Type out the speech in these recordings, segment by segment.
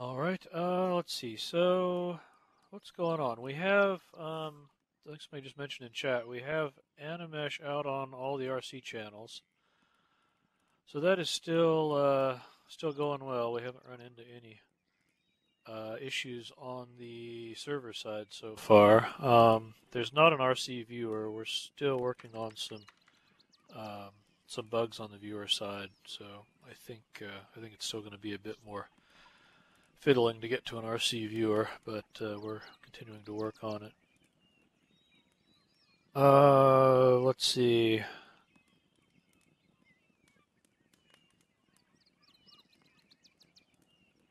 All right. Uh, let's see. So, what's going on? We have, um, like somebody just mentioned in chat, we have Animesh out on all the RC channels. So that is still uh, still going well. We haven't run into any uh, issues on the server side so far. Um, there's not an RC viewer. We're still working on some um, some bugs on the viewer side. So I think uh, I think it's still going to be a bit more fiddling to get to an RC viewer, but uh, we're continuing to work on it. Uh, let's see.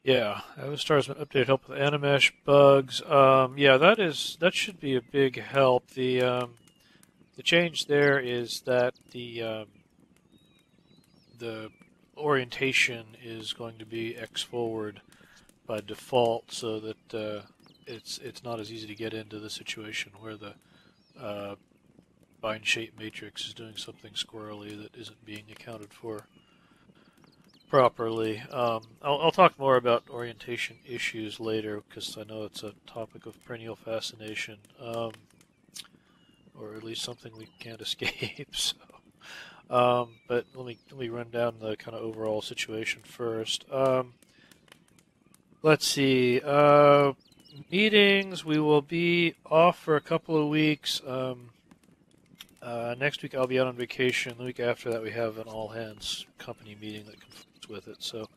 Yeah, Avastar's update help with Animesh bugs. Um, yeah, that is that should be a big help. The um, the change there is that the um, the orientation is going to be X forward by default, so that uh, it's it's not as easy to get into the situation where the uh, bind shape matrix is doing something squirrely that isn't being accounted for properly. Um, I'll, I'll, talk more about orientation issues later because I know it's a topic of perennial fascination, um, or at least something we can't escape. So, um, but let me let me run down the kind of overall situation first. Um, let's see. Uh, meetings. We will be off for a couple of weeks. Um, uh, next week I'll be out on vacation. The week after that we have an all hands company meeting that conflicts with it. So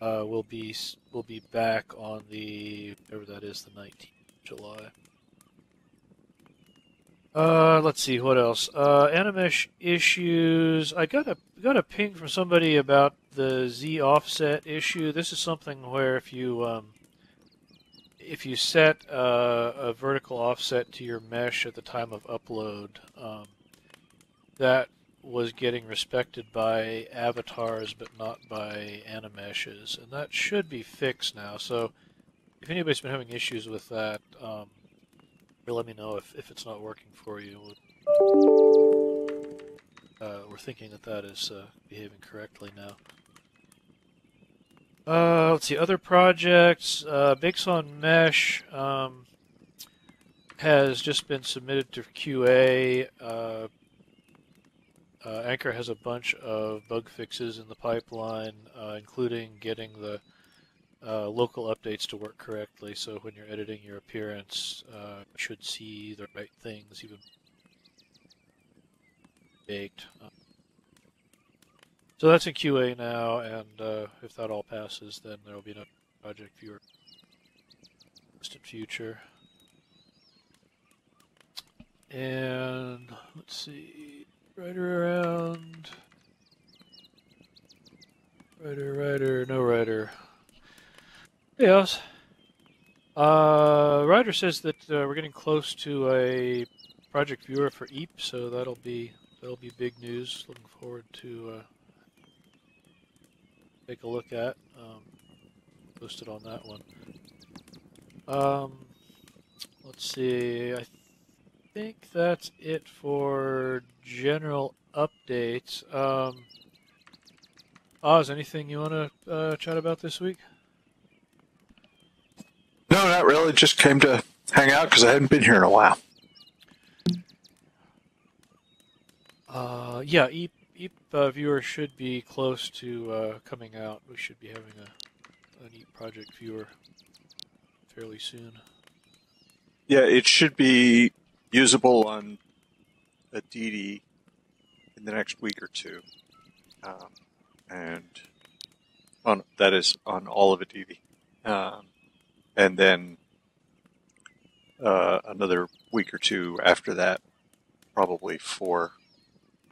uh, we'll be we'll be back on the whatever that is, the 19th of July. Uh, let's see what else. Uh, Animesh issues. I got a got a ping from somebody about the Z offset issue. This is something where if you um, if you set uh, a vertical offset to your mesh at the time of upload, um, that was getting respected by avatars but not by animeshes, and that should be fixed now. So if anybody's been having issues with that, um, let me know if, if it's not working for you. Uh, we're thinking that that is uh, behaving correctly now. Uh, let's see, other projects. Uh, Bakes on Mesh um, has just been submitted to QA. Uh, uh, Anchor has a bunch of bug fixes in the pipeline, uh, including getting the uh, local updates to work correctly. So when you're editing your appearance, you should see the right things, even baked. So that's in QA now, and uh, if that all passes, then there will be no project viewer distant future. And let's see. Rider around. Rider, rider, no rider. Yes. Uh, Rider says that uh, we're getting close to a project viewer for EEP, so that'll be that'll be big news. Looking forward to uh, take a look at. Um, posted on that one. Um, let's see. I think that's it for general updates. Um, Oz, anything you want to uh, chat about this week? No, not really. Just came to hang out because I hadn't been here in a while. Uh, yeah, EEP uh, viewer should be close to uh, coming out. We should be having a an project viewer fairly soon. Yeah, it should be usable on Aditi in the next week or two, um, and on that is on all of Aditi, um, and then uh, another week or two after that, probably for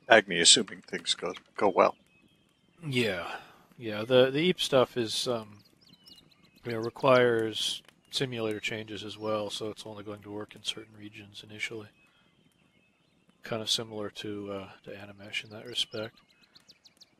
Agni, assuming things go go well. Yeah, yeah. The the EEP stuff is um, you know requires simulator changes as well, so it's only going to work in certain regions initially. Kind of similar to uh, to Animesh in that respect.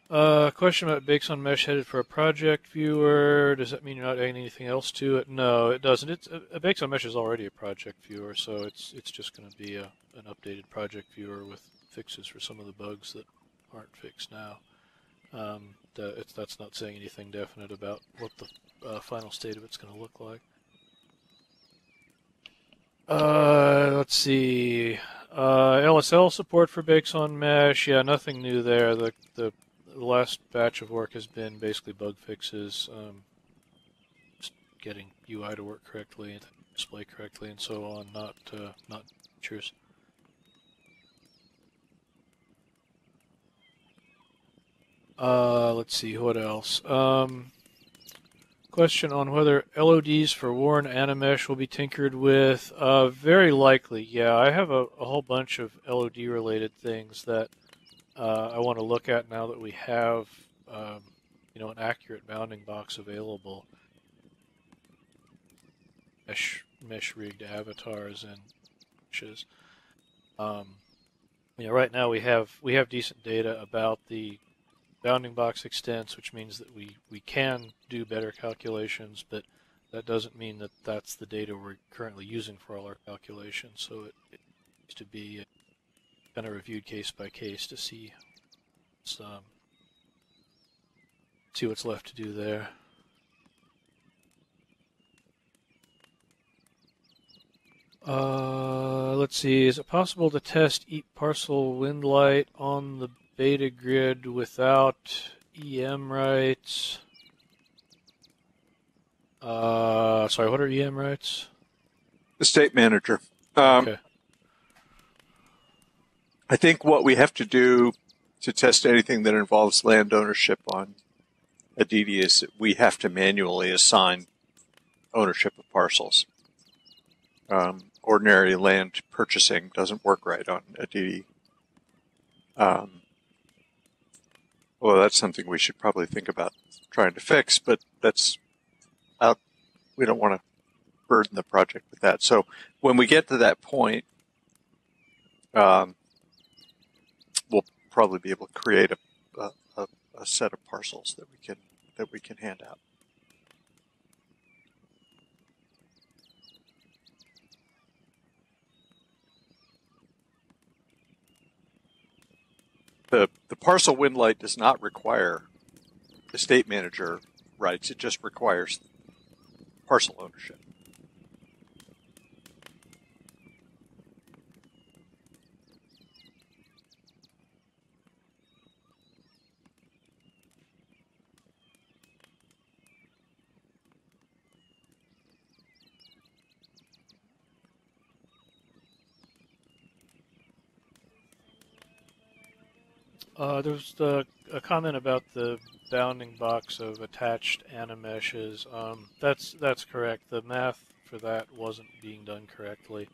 Uh, question about Bakes on Mesh headed for a project viewer. Does that mean you're not adding anything else to it? No, it doesn't. It's a, on Mesh is already a project viewer, so it's it's just going to be a, an updated project viewer with fixes for some of the bugs that aren't fixed now. Um, that it's, that's not saying anything definite about what the uh, final state of it's going to look like. Uh, let's see. Uh, LSL support for Bakes on Mesh. Yeah, nothing new there. The, the last batch of work has been basically bug fixes, um, getting UI to work correctly, display correctly, and so on. Not uh, not features. Uh, let's see what else. Um, question on whether LODs for Warren Animesh will be tinkered with. Uh, very likely, yeah. I have a, a whole bunch of LOD related things that uh, I want to look at now that we have, um, you know, an accurate bounding box available. Mesh, mesh rigged avatars and meshes. Um, right now we have we have decent data about the bounding box extents, which means that we, we can do better calculations, but that doesn't mean that that's the data we're currently using for all our calculations. So it, it needs to be kind of reviewed case by case to see um, see what's left to do there. Uh, let's see. Is it possible to test EEP parcel wind light on the beta grid without EM rights. Uh, sorry, what are EM rights? The state manager. Um, okay. I think what we have to do to test anything that involves land ownership on Aditi is that we have to manually assign ownership of parcels. Um, ordinary land purchasing doesn't work right on Aditi. Um, well, that's something we should probably think about trying to fix, but that's out. We don't want to burden the project with that. So when we get to that point, um, we'll probably be able to create a, a, a set of parcels that we can that we can hand out. The, the parcel wind light does not require estate manager rights. It just requires parcel ownership. Uh, there was the, a comment about the bounding box of attached animeshes. Um, that's that's correct. The math for that wasn't being done correctly,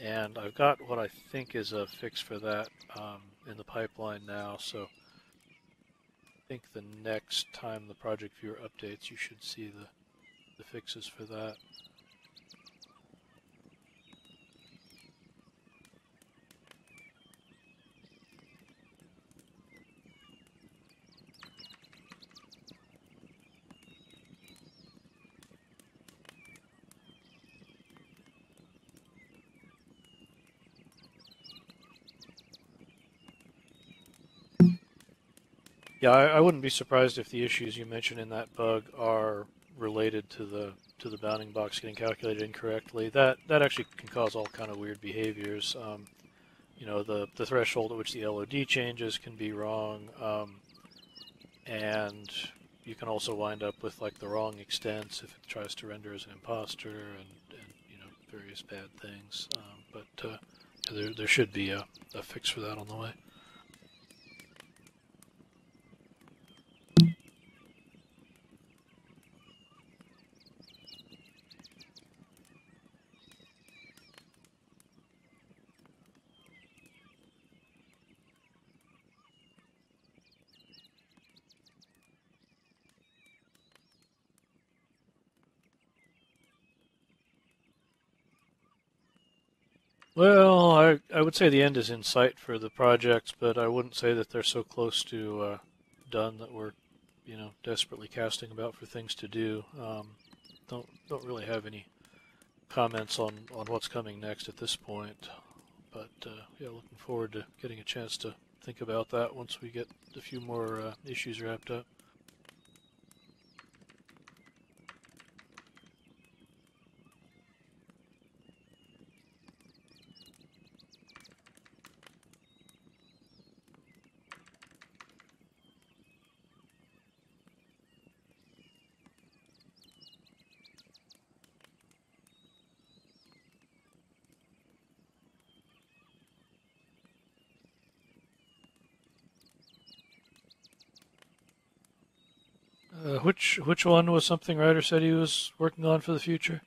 and I've got what I think is a fix for that um, in the pipeline now. So I think the next time the project viewer updates, you should see the the fixes for that. Yeah, I, I, wouldn't be surprised if the issues you mentioned in that bug are related to the to the bounding box getting calculated incorrectly. That that actually can cause all kind of weird behaviors. Um, you know, the the threshold at which the LOD changes can be wrong, um, and you can also wind up with like the wrong extents if it tries to render as an imposter and, and you know various bad things. Um, but uh, there there should be a, a fix for that on the way. Well, I, I would say the end is in sight for the projects, but I wouldn't say that they're so close to uh, done that we're, you know, desperately casting about for things to do. Um, don't don't really have any comments on, on what's coming next at this point, but uh, yeah, looking forward to getting a chance to think about that once we get a few more uh, issues wrapped up. Uh, which which one was something Rider said he was working on for the future?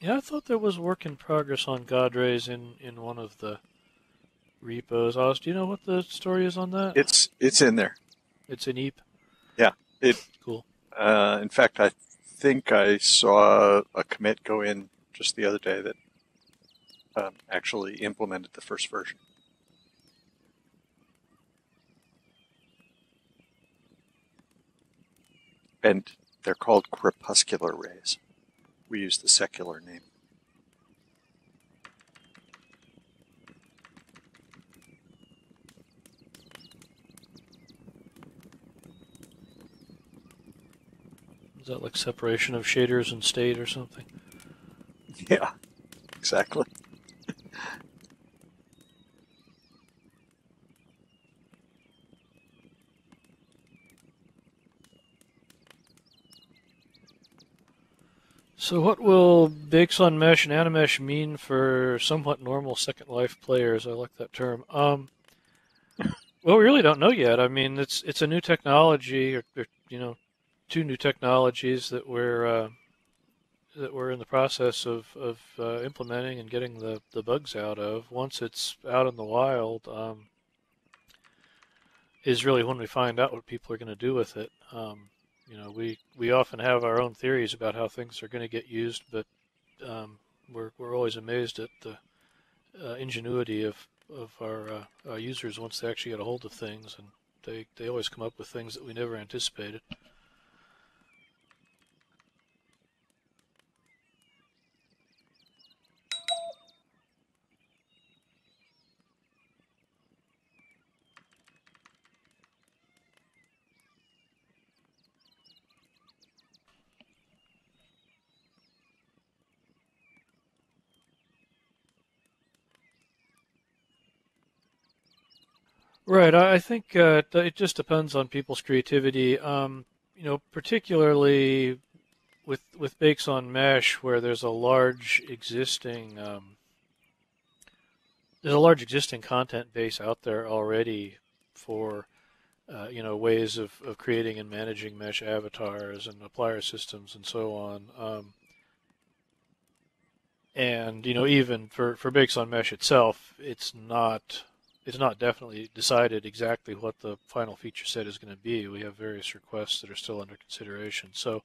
Yeah, I thought there was work in progress on god rays in, in one of the repos. Oz, do you know what the story is on that? It's it's in there. It's in EEP. Yeah, it. Cool. Uh, in fact, I think I saw a commit go in just the other day that um, actually implemented the first version. And they're called crepuscular rays. We use the secular name. Is that like separation of shaders and state or something? Yeah, exactly. So, what will Bakes on Mesh and Animesh mean for somewhat normal Second Life players? I like that term. Um, well, we really don't know yet. I mean, it's it's a new technology, or, or you know, two new technologies that we're uh, that we're in the process of of uh, implementing and getting the the bugs out of. Once it's out in the wild, um, is really when we find out what people are going to do with it. Um, you know, we, we often have our own theories about how things are going to get used, but um, we're, we're always amazed at the uh, ingenuity of, of our, uh, our users once they actually get a hold of things, and they, they always come up with things that we never anticipated. Right. I think uh, it just depends on people's creativity. Um, you know, particularly with with bakes on mesh, where there's a large existing um, there's a large existing content base out there already for uh, you know ways of, of creating and managing mesh avatars and applier systems and so on. Um, and you know, even for for bakes on mesh itself, it's not it's not definitely decided exactly what the final feature set is going to be. We have various requests that are still under consideration. So,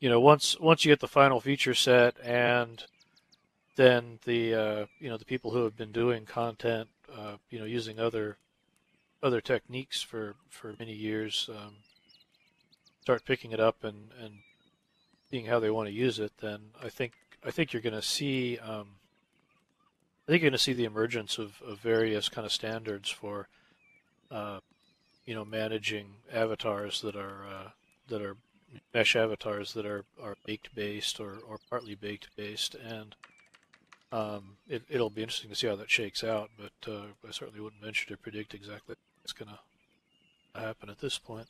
you know, once once you get the final feature set, and then the uh, you know the people who have been doing content, uh, you know, using other other techniques for for many years, um, start picking it up and and seeing how they want to use it, then I think I think you're going to see. Um, I think you're going to see the emergence of, of various kind of standards for, uh, you know, managing avatars that are uh, that are mesh avatars that are, are baked based or, or partly baked based, and um, it, it'll be interesting to see how that shakes out. But uh, I certainly wouldn't venture to predict exactly what's going to happen at this point.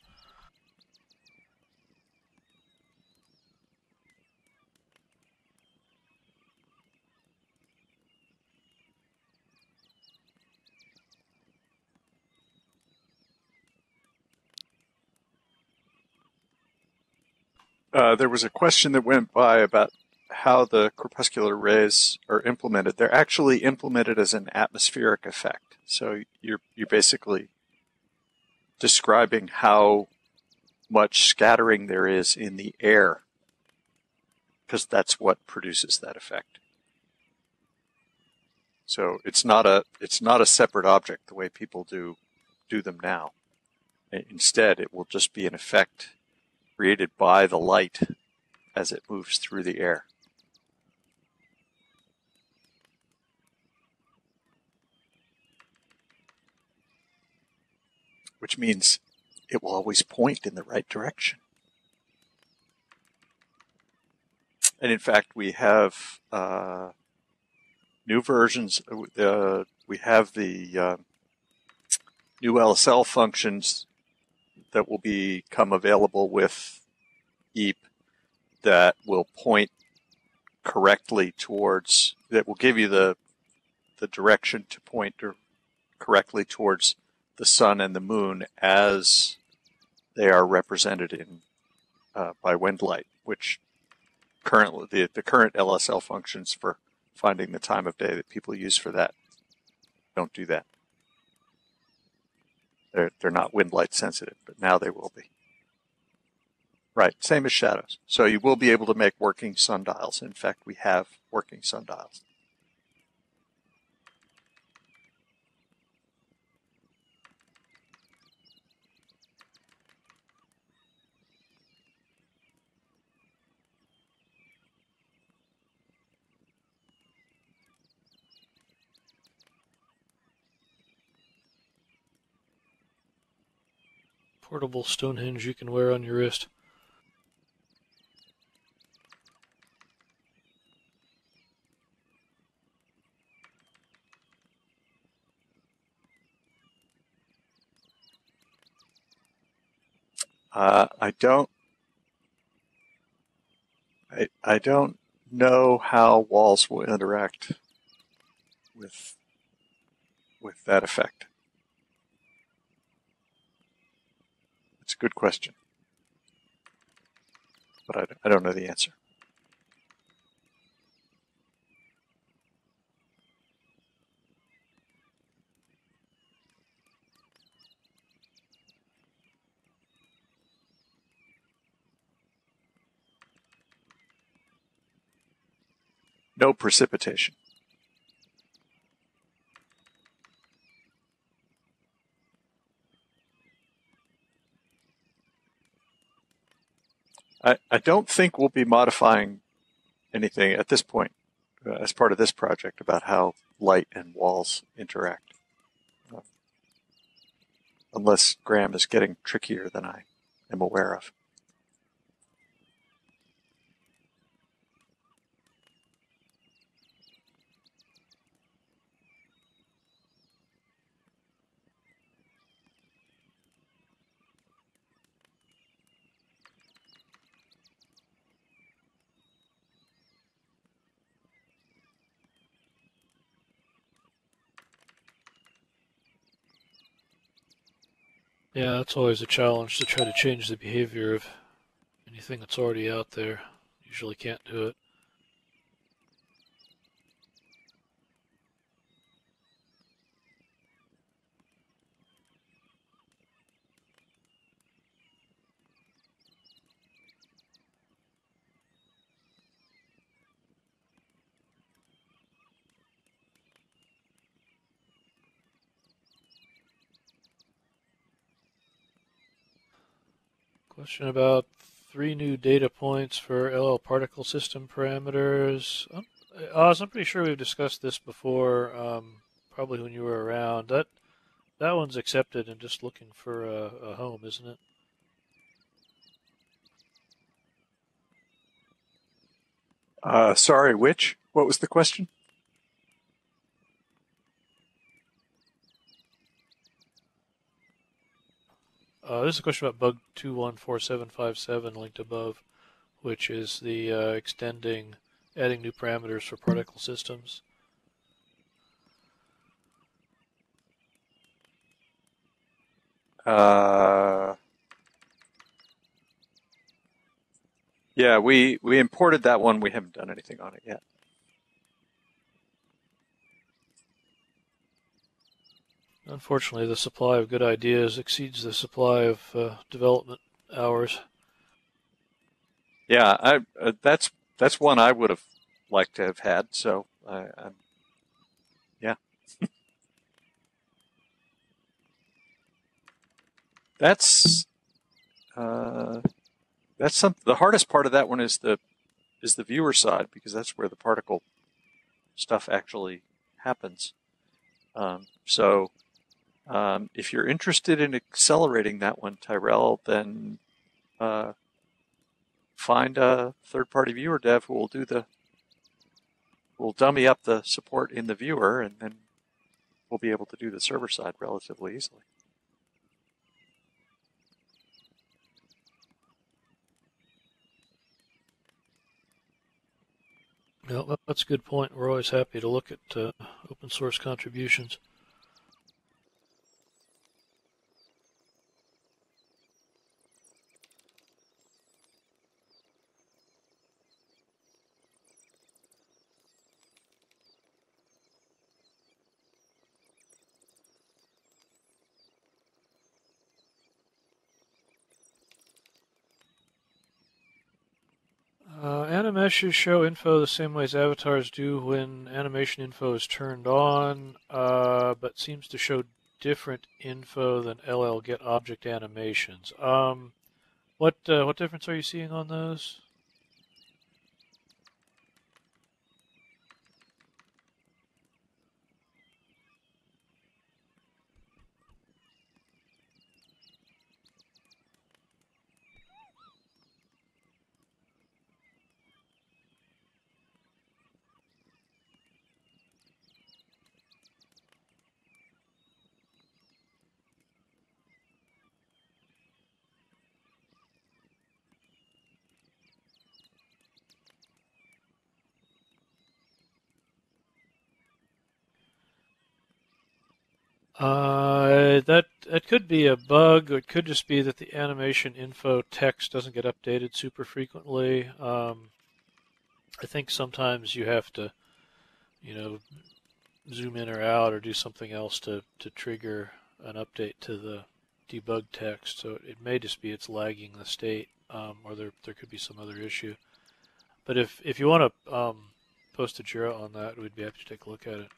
Uh, there was a question that went by about how the crepuscular rays are implemented. They're actually implemented as an atmospheric effect. So you're you're basically describing how much scattering there is in the air because that's what produces that effect. So it's not a it's not a separate object the way people do do them now. Instead, it will just be an effect created by the light as it moves through the air. Which means it will always point in the right direction. And in fact, we have uh, new versions. Uh, we have the uh, new LSL functions that will become available with EEP that will point correctly towards that will give you the the direction to point correctly towards the sun and the moon as they are represented in uh, by windlight, which currently the, the current LSL functions for finding the time of day that people use for that don't do that. They're, they're not wind light sensitive, but now they will be. Right, same as shadows. So you will be able to make working sundials. In fact, we have working sundials. Portable Stonehenge you can wear on your wrist. Uh, I don't. I I don't know how walls will interact with with that effect. It's a good question. But I, I don't know the answer. No precipitation. I, I don't think we'll be modifying anything at this point uh, as part of this project about how light and walls interact. Uh, unless Graham is getting trickier than I am aware of. Yeah, that's always a challenge to try to change the behavior of anything that's already out there. Usually can't do it. Question about three new data points for LL particle system parameters. Um, Oz, I'm pretty sure we've discussed this before, um, probably when you were around. That that one's accepted and just looking for a, a home, isn't it? Uh, sorry, which? What was the question? Uh, this is a question about bug 214757 linked above, which is the uh, extending, adding new parameters for particle systems. Uh, yeah, we, we imported that one. We haven't done anything on it yet. Unfortunately, the supply of good ideas exceeds the supply of uh, development hours. Yeah, I, uh, that's that's one I would have liked to have had. So, I, I'm, yeah. that's uh, that's some. The hardest part of that one is the is the viewer side because that's where the particle stuff actually happens. Um, so Um, if you're interested in accelerating that one, Tyrell, then uh, find a third-party viewer dev who will do the will dummy up the support in the viewer, and then we'll be able to do the server side relatively easily. No, that's a good point. We're always happy to look at uh, open source contributions. Uh, animeshes show info the same way as avatars do when animation info is turned on, uh, but seems to show different info than LL get object animations. Um, what uh, what difference are you seeing on those? Uh, that that could be a bug, it could just be that the animation info text doesn't get updated super frequently. Um, I think sometimes you have to, you know, zoom in or out or do something else to, to trigger an update to the debug text. So it may just be it's lagging the state, um, or there there could be some other issue. But if if you want to um, post a Jira on that, we'd be happy to take a look at it.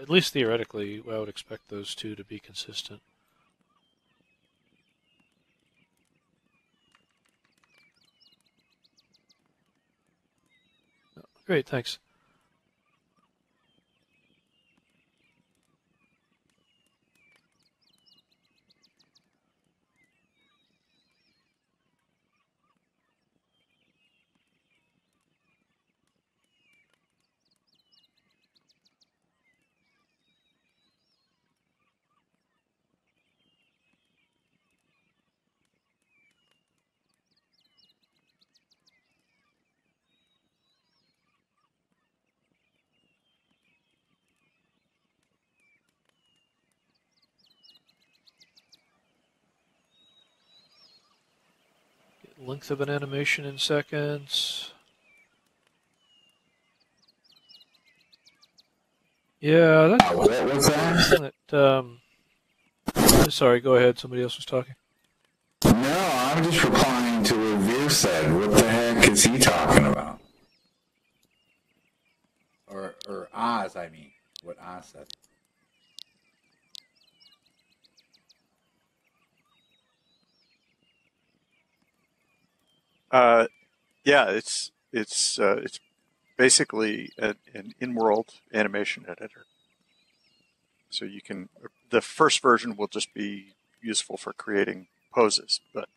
At least theoretically, I would expect those two to be consistent. Great, thanks. Length of an animation in seconds. Yeah, that's what was that? that um, sorry, go ahead. Somebody else was talking. No, I'm just replying to what Vir said. What the heck is he talking about? Or, or Oz, I mean, what Oz said. Uh, yeah, it's it's uh, it's basically a, an in-world animation editor. So you can the first version will just be useful for creating poses, but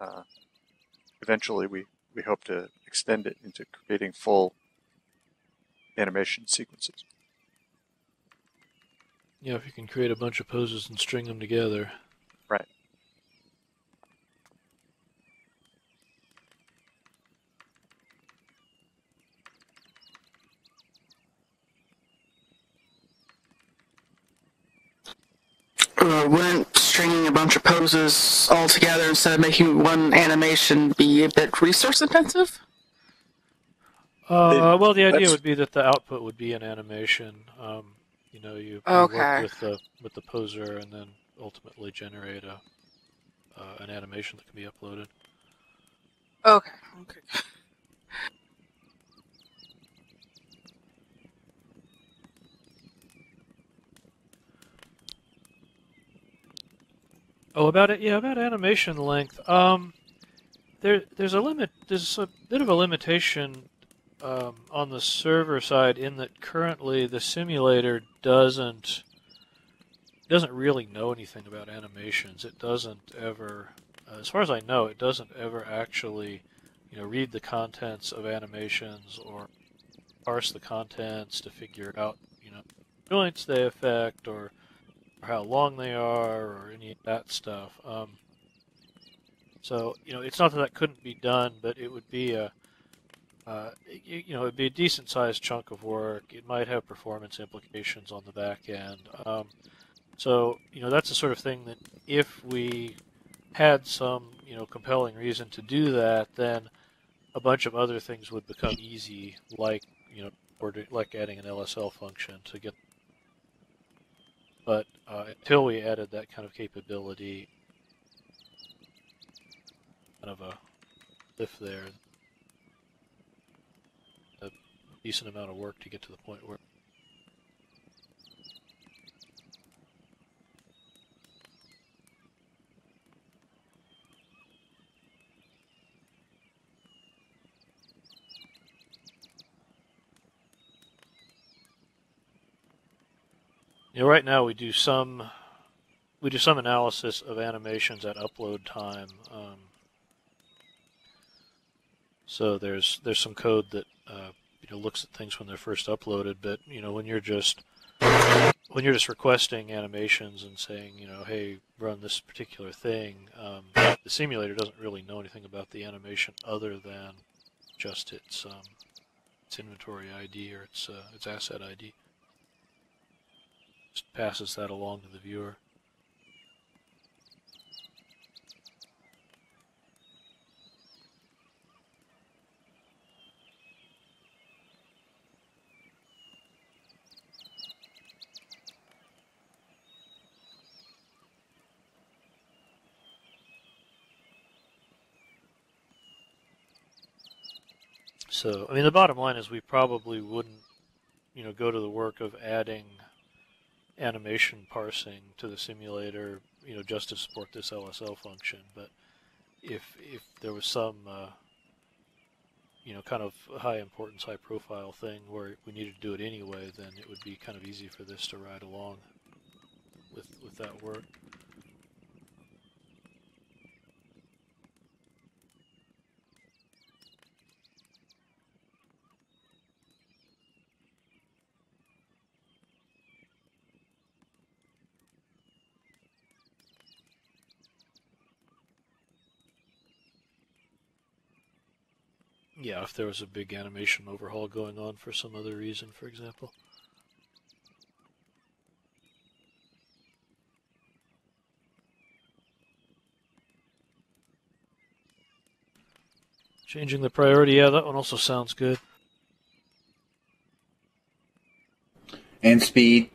uh, eventually we we hope to extend it into creating full animation sequences. Yeah, if you can create a bunch of poses and string them together. Right. Uh, wouldn't stringing a bunch of poses all together instead of making one animation be a bit resource intensive? Uh, well, the idea that's- would be that the output would be an animation. Um, you know, you, you Okay. work with the with the poser and then ultimately generate a uh, an animation that can be uploaded. Okay. Okay. Oh, about it, yeah, about animation length. Um, there, there's a limit. There's a bit of a limitation um, on the server side in that currently the simulator doesn't doesn't really know anything about animations. It doesn't ever, uh, as far as I know, it doesn't ever actually, you know, read the contents of animations or parse the contents to figure out, you know, joints they affect or, or how long they are or any of that stuff. Um, so you know, it's not that that couldn't be done, but it would be a uh, you, you know, it'd be a decent sized chunk of work. It might have performance implications on the back end. Um, so, you know, that's the sort of thing that if we had some, you know, compelling reason to do that, then a bunch of other things would become easy, like, you know, or like adding an LSL function to get. But until we added that kind of capability, kind of a lift there, a decent amount of work to get to the point where You know, right now we do some we do some analysis of animations at upload time. Um, so there's there's some code that uh, you know looks at things when they're first uploaded, but you know when you're just when you're just requesting animations and saying you know hey run this particular thing, um, the simulator doesn't really know anything about the animation other than just its um, its inventory ID or its uh, its asset ID just passes that along to the viewer. So, I mean, the bottom line is we probably wouldn't, you know, go to the work of adding animation parsing to the simulator, you know, just to support this LSL function. But if if there was some, uh, you know, kind of high importance, high profile thing where we needed to do it anyway, then it would be kind of easy for this to ride along with with that work. Yeah, if there was a big animation overhaul going on for some other reason, for example. Changing the priority, yeah, that one also sounds good. And speed.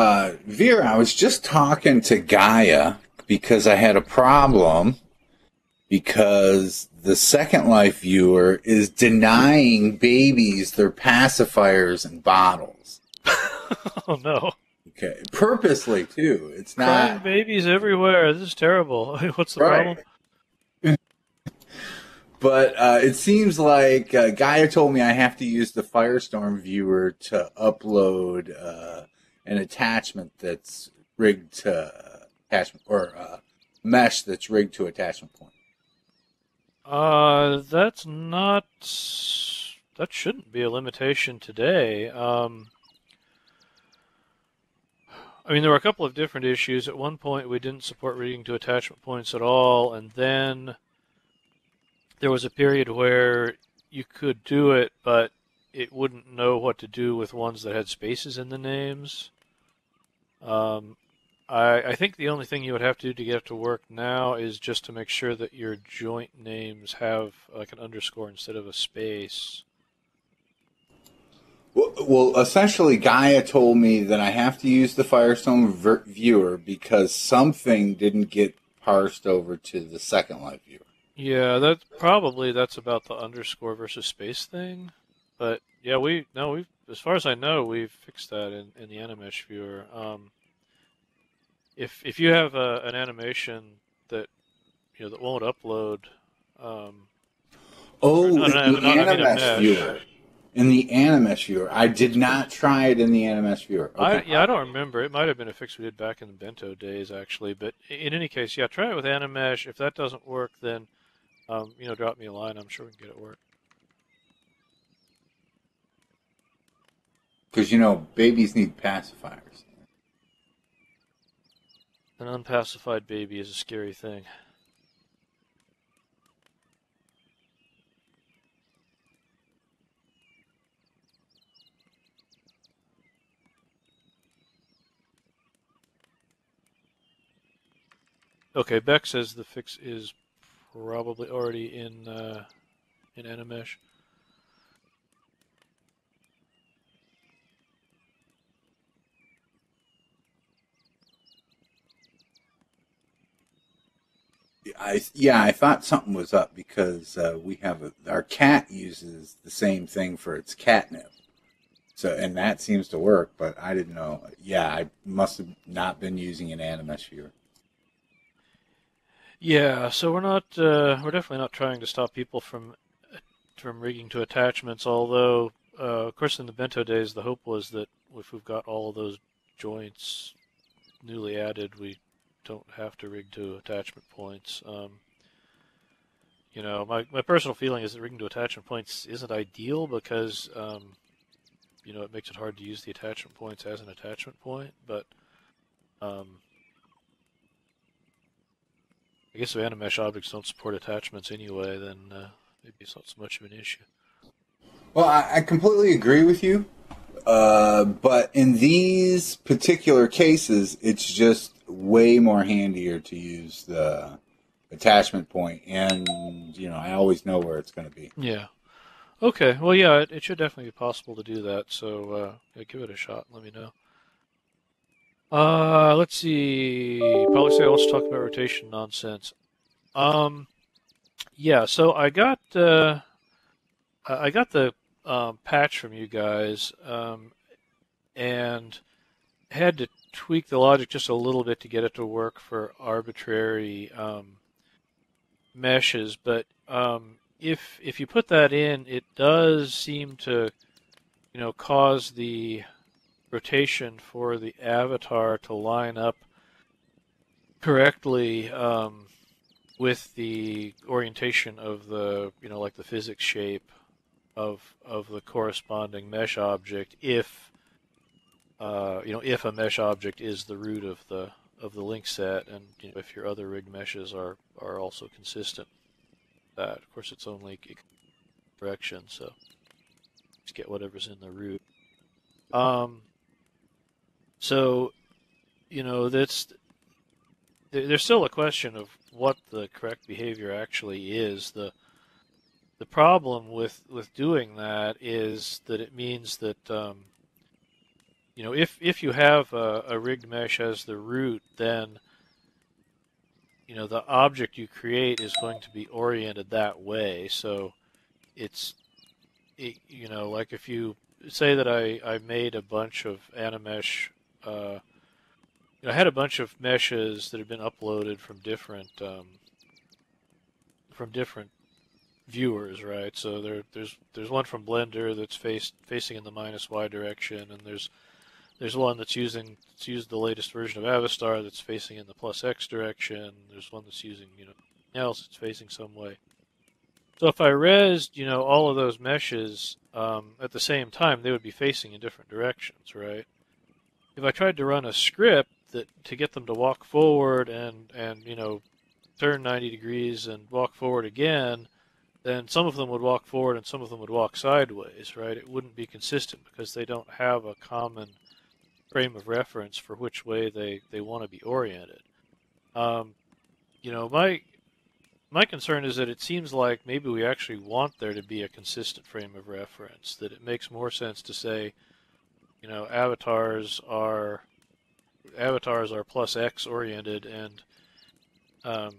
Uh, Vera, I was just talking to Gaia because I had a problem because the Second Life viewer is denying babies their pacifiers and bottles. oh no. Okay, purposely too. It's not Crying babies everywhere. This is terrible. What's the Right. problem? But uh, it seems like uh, Gaia told me I have to use the Firestorm viewer to upload uh, an attachment that's rigged to attachment or uh, mesh that's rigged to attachment point. Uh, that's not. That shouldn't be a limitation today. Um, I mean, there were a couple of different issues. At one point, we didn't support reading to attachment points at all, and then there was a period where you could do it, but it wouldn't know what to do with ones that had spaces in the names. Um, I, I think the only thing you would have to do to get it to work now is just to make sure that your joint names have like an underscore instead of a space. Well, well, essentially, Gaia told me that I have to use the Firestorm ver- viewer because something didn't get parsed over to the Second Life viewer. Yeah, that probably that's about the underscore versus space thing. But yeah, we no, we as far as I know, we've fixed that in, in the Animesh viewer. Um, if if you have a, an animation that you know that won't upload, um, Oh, No, the no, I mean Animesh mesh. viewer. In the Animesh viewer. I did not try it in the Animesh viewer. I yeah, I don't remember. It might have been a fix we did back in the Bento days, actually. But in any case, yeah, try it with Animesh. If that doesn't work, then um, you know, drop me a line. I'm sure we can get it work. Because, you know, babies need pacifiers. An unpacified baby is a scary thing. Okay, Beck says the fix is probably already in uh, in Animesh. I yeah, I thought something was up because uh, we have a, our cat uses the same thing for its catnip. So and that seems to work, but I didn't know. Yeah, I must have not been using an Animesh viewer. Yeah, so we're not uh, we're definitely not trying to stop people from from rigging to attachments. Although, uh, of course, in the bento days, the hope was that if we've got all of those joints newly added, we don't have to rig to attachment points. Um, you know, my my personal feeling is that rigging to attachment points isn't ideal because um, you know it makes it hard to use the attachment points as an attachment point, but um, I guess if Animesh objects don't support attachments anyway, then uh, maybe it's not so much of an issue. Well, I, I completely agree with you. Uh, but in these particular cases, it's just way more handier to use the attachment point, and you know, I always know where it's going to be. Yeah. Okay. Well, yeah, it, it should definitely be possible to do that. So uh, yeah, give it a shot. Let me know. Uh, let's see. Probably say wants to talk about rotation nonsense. Um, yeah. So I got uh, I I got the um, patch from you guys, um, and had to tweak the logic just a little bit to get it to work for arbitrary um, meshes. But um, if if you put that in, it does seem to, you know, cause the rotation for the avatar to line up correctly um, with the orientation of the, you know, like the physics shape of of the corresponding mesh object. If uh, you know, if a mesh object is the root of the of the link set, and you know, if your other rigged meshes are are also consistent that. Of course, it's only correction, so just get whatever's in the root. Um, so, you know, that's there's still a question of what the correct behavior actually is. The the problem with with doing that is that it means that um, you know if if you have a, a rigged mesh as the root, then you know the object you create is going to be oriented that way. So it's it, you know like if you say that I I made a bunch of Animesh. Uh, you know, I had a bunch of meshes that had been uploaded from different um, from different viewers, right? So there, there's there's one from Blender that's faced facing in the minus y direction, and there's there's one that's using it's used the latest version of Avastar that's facing in the plus x direction. There's one that's using you know else it's facing some way. So if I rezzed you know all of those meshes um, at the same time, they would be facing in different directions, right? If I tried to run a script that to get them to walk forward and and you know turn 90 degrees and walk forward again, then some of them would walk forward and some of them would walk sideways, right? It wouldn't be consistent because they don't have a common frame of reference for which way they, they want to be oriented. Um, you know, my my concern is that it seems like maybe we actually want there to be a consistent frame of reference. That it makes more sense to say, you know, avatars are avatars are plus X oriented and um,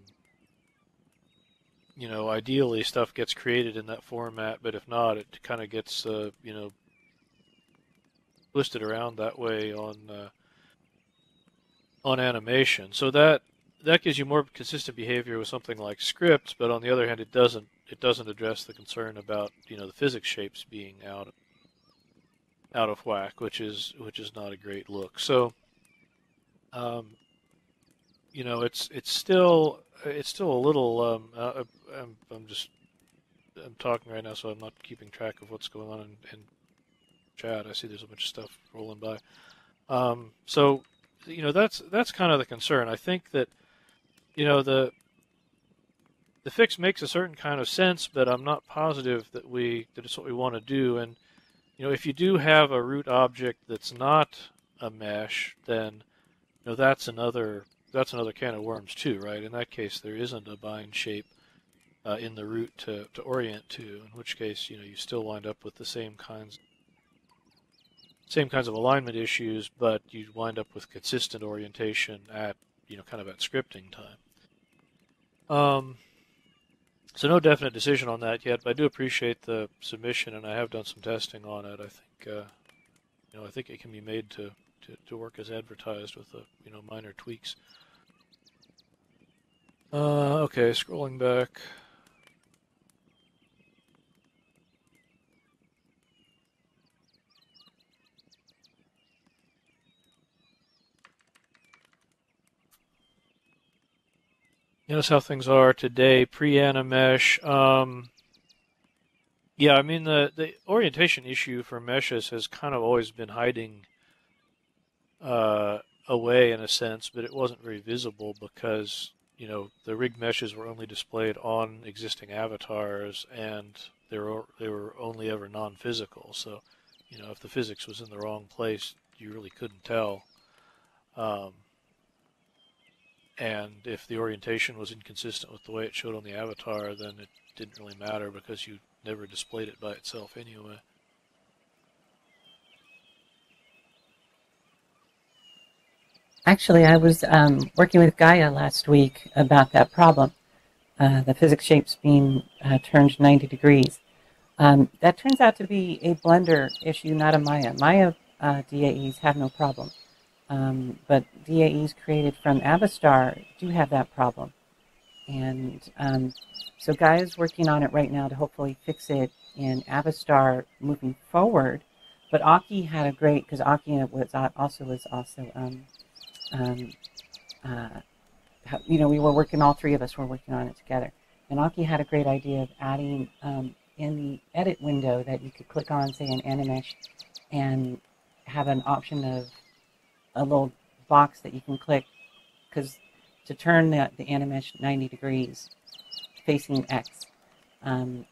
you know, ideally stuff gets created in that format, but if not, it kind of gets, uh, you know, listed around that way on uh, on animation. So that that gives you more consistent behavior with something like scripts, but on the other hand, it doesn't it doesn't address the concern about you know the physics shapes being out out of whack, which is which is not a great look. So, um, you know, it's it's still it's still a little. Um, uh, I'm I'm just I'm talking right now, so I'm not keeping track of what's going on in, in chat. I see there's a bunch of stuff rolling by. Um, so, you know, that's that's kind of the concern. I think that, you know, the the fix makes a certain kind of sense, but I'm not positive that we that it's what we want to do. And you know, if you do have a root object that's not a mesh, then you know that's another that's another can of worms too, right? In that case, there isn't a bind shape uh, in the root to, to orient to, in which case, you know, you still wind up with the same kinds same kinds of alignment issues, but you wind up with consistent orientation at, you know, kind of at scripting time. Um, so no definite decision on that yet, but I do appreciate the submission, and I have done some testing on it. I think, uh, you know, I think it can be made to, to, to work as advertised with, a, you know, minor tweaks. Uh, okay, scrolling back. You Notice how things are today, pre-Animesh. Um, yeah, I mean the the orientation issue for meshes has kind of always been hiding uh, away in a sense, but it wasn't very visible because you know the rig meshes were only displayed on existing avatars, and they were they were only ever non-physical. So, you know, if the physics was in the wrong place, you really couldn't tell. Um, and if the orientation was inconsistent with the way it showed on the avatar, then it didn't really matter because you never displayed it by itself anyway. Actually, I was um, working with Gaia last week about that problem, uh, the physics shapes being uh, turned 90 degrees. Um, that turns out to be a Blender issue, not a Maya. Maya uh, DAEs have no problem. Um, but DAEs created from Avastar do have that problem. And um, so Gaia is working on it right now to hopefully fix it in Avastar moving forward. But Aki had a great, because Aki was also was also, um, uh, you know, we were working, all three of us were working on it together. And Aki had a great idea of adding um, in the edit window that you could click on, say, an Animesh, and have an option of a little box that you can click because to turn the, the Animesh 90 degrees facing X um,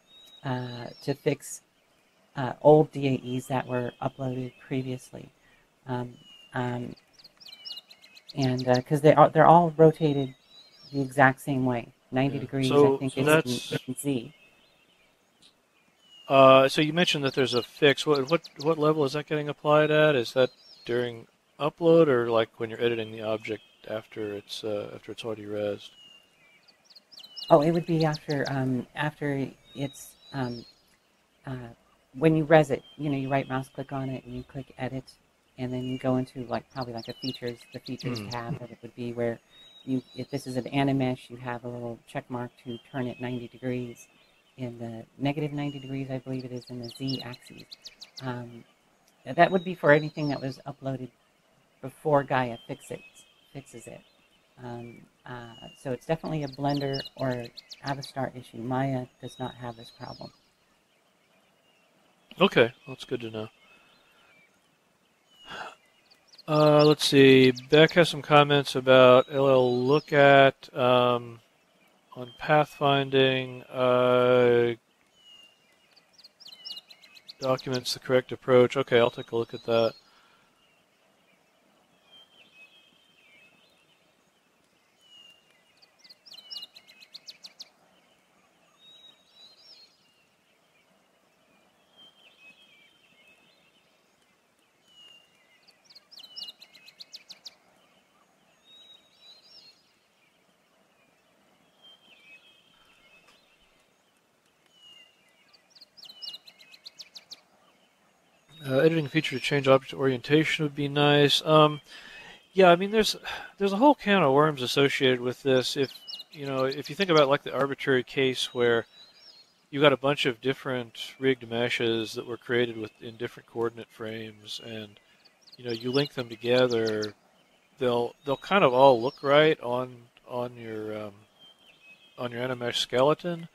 uh, to fix uh, old DAEs that were uploaded previously. Um, um, and because uh, they are, they're all rotated the exact same way, 90 yeah. degrees, so, I think, so is in, in Z. Uh, so you mentioned that there's a fix. What what what level is that getting applied at? Is that during upload or like when you're editing the object after it's uh, after it's already rezzed? Oh, it would be after um, after it's um, uh, when you rez it. You know, you right mouse click on it and you click edit, and then you go into like probably like a features the features mm. tab that it would be where you if this is an animesh, you have a little check mark to turn it 90 degrees. In the negative 90 degrees, I believe it is in the Z axis. Um, that would be for anything that was uploaded before Gaia fixes fixes it. Um, uh, so it's definitely a Blender or Avastar issue. Maya does not have this problem. Okay, well, that's good to know. Uh, let's see. Beck has some comments about LL Lookat um, on pathfinding. Uh, documents the correct approach. Okay, I'll take a look at that. Editing feature to change object orientation would be nice. Um, yeah, I mean, there's there's a whole can of worms associated with this. If you know, if you think about like the arbitrary case where you got a bunch of different rigged meshes that were created with in different coordinate frames, and you know, you link them together, they'll they'll kind of all look right on on your um, on your Animesh skeleton,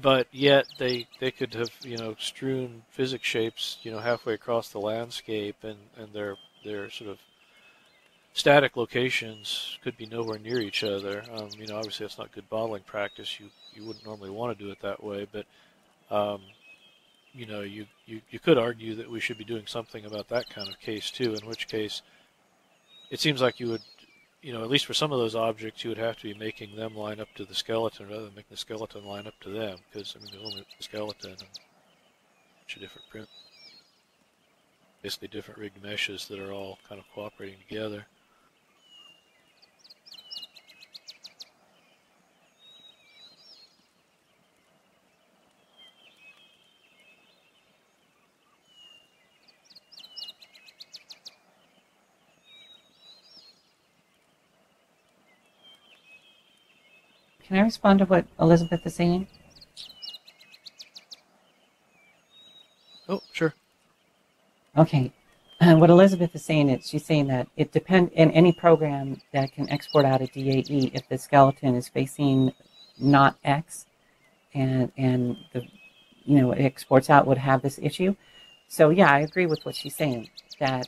but yet they they could have you know strewn physics shapes you know halfway across the landscape, and and they're they're sort of static locations could be nowhere near each other. Um, you know, obviously that's not good bottling practice. You you wouldn't normally want to do it that way, but um, you know, you, you you could argue that we should be doing something about that kind of case too. In which case, it seems like you would, you know, at least for some of those objects, you would have to be making them line up to the skeleton rather than making the skeleton line up to them, because I mean, there's only the skeleton and a bunch of different print, basically different rigged meshes that are all kind of cooperating together. Can I respond to what Elizabeth is saying? Oh, sure. Okay. Uh, what Elizabeth is saying is she's saying that it depend in any program that can export out a DAE if the skeleton is facing not X and and the you know it exports out would have this issue. So yeah, I agree with what she's saying that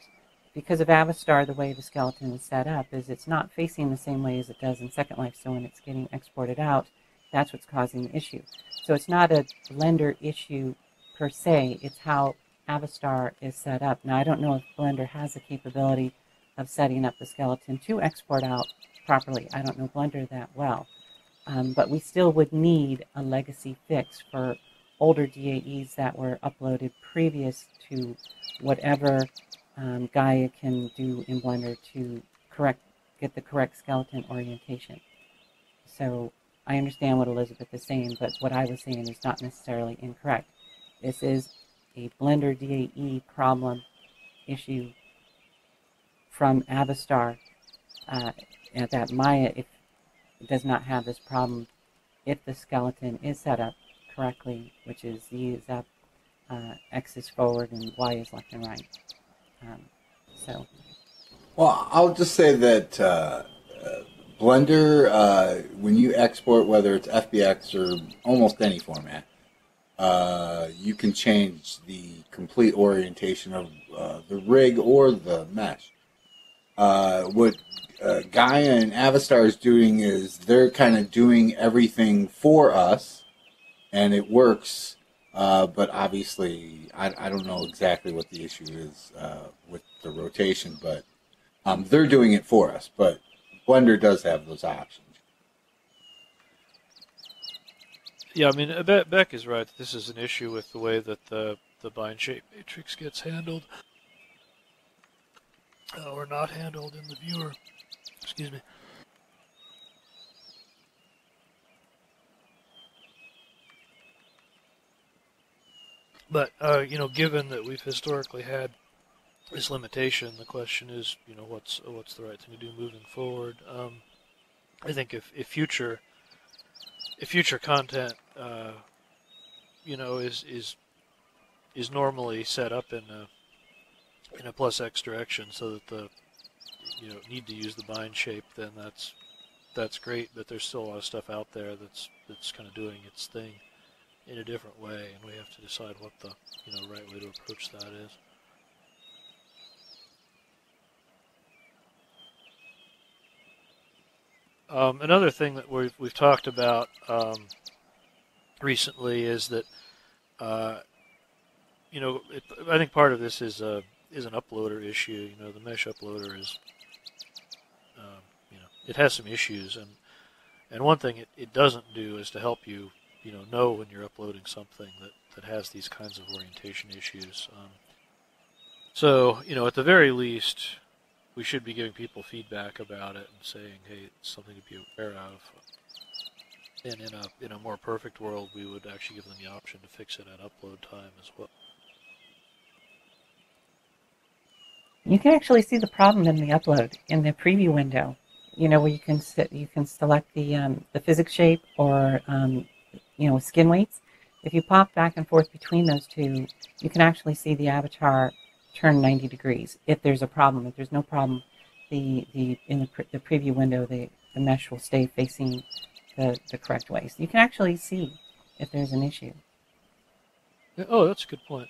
because of Avastar, the way the skeleton is set up is it's not facing the same way as it does in Second Life. So when it's getting exported out, that's what's causing the issue. So it's not a Blender issue per se. It's how Avastar is set up. Now I don't know if Blender has the capability of setting up the skeleton to export out properly. I don't know Blender that well. Um, but we still would need a legacy fix for older DAEs that were uploaded previous to whatever um, Gaia can do in Blender to correct get the correct skeleton orientation. So I understand what Elizabeth is saying, but what I was saying is not necessarily incorrect. This is a Blender DAE problem issue from Avastar uh, that Maya if does not have this problem if the skeleton is set up correctly, which is Z is up, uh, X is forward, and Y is left and right. Um, so, Well, I'll just say that uh, uh, Blender, uh, when you export, whether it's FBX or almost any format, uh, you can change the complete orientation of uh, the rig or the mesh. Uh, what Gaia and Avastar is doing is they're kind of doing everything for us, and it works. Uh, but obviously, I, I don't know exactly what the issue is uh, with the rotation, but um, they're doing it for us. But Blender does have those options. Yeah, I mean, uh, Beck is right. This is an issue with the way that the the bind shape matrix gets handled, uh, or not handled in the viewer. Excuse me. But uh, you know, given that we've historically had this limitation, the question is, you know, what's what's the right thing to do moving forward? Um, I think if, if future if future content, uh, you know, is is is normally set up in a in a plus x direction, so that the you know need to use the bind shape, then that's that's great. But there's still a lot of stuff out there that's that's kind of doing its thing in a different way, and we have to decide what the you know right way to approach that is. Um, another thing that we've, we've talked about um, recently is that, uh, you know, it, I think part of this is a is an uploader issue. You know, the mesh uploader is, um, you know, it has some issues, and and one thing it, it doesn't do is to help you, you know, know when you're uploading something that that has these kinds of orientation issues. Um, so, you know, at the very least, we should be giving people feedback about it and saying, hey, it's something to be aware of. And in a in a more perfect world, we would actually give them the option to fix it at upload time as well. You can actually see the problem in the upload in the preview window. You know where you can sit, you can select the um, the physics shape or um, you know skin weights. If you pop back and forth between those two, you can actually see the avatar turn 90 degrees. If there's a problem, if there's no problem, the the in the, pre- the preview window, the, the mesh will stay facing the, the correct way. So you can actually see if there's an issue. Oh, that's a good point.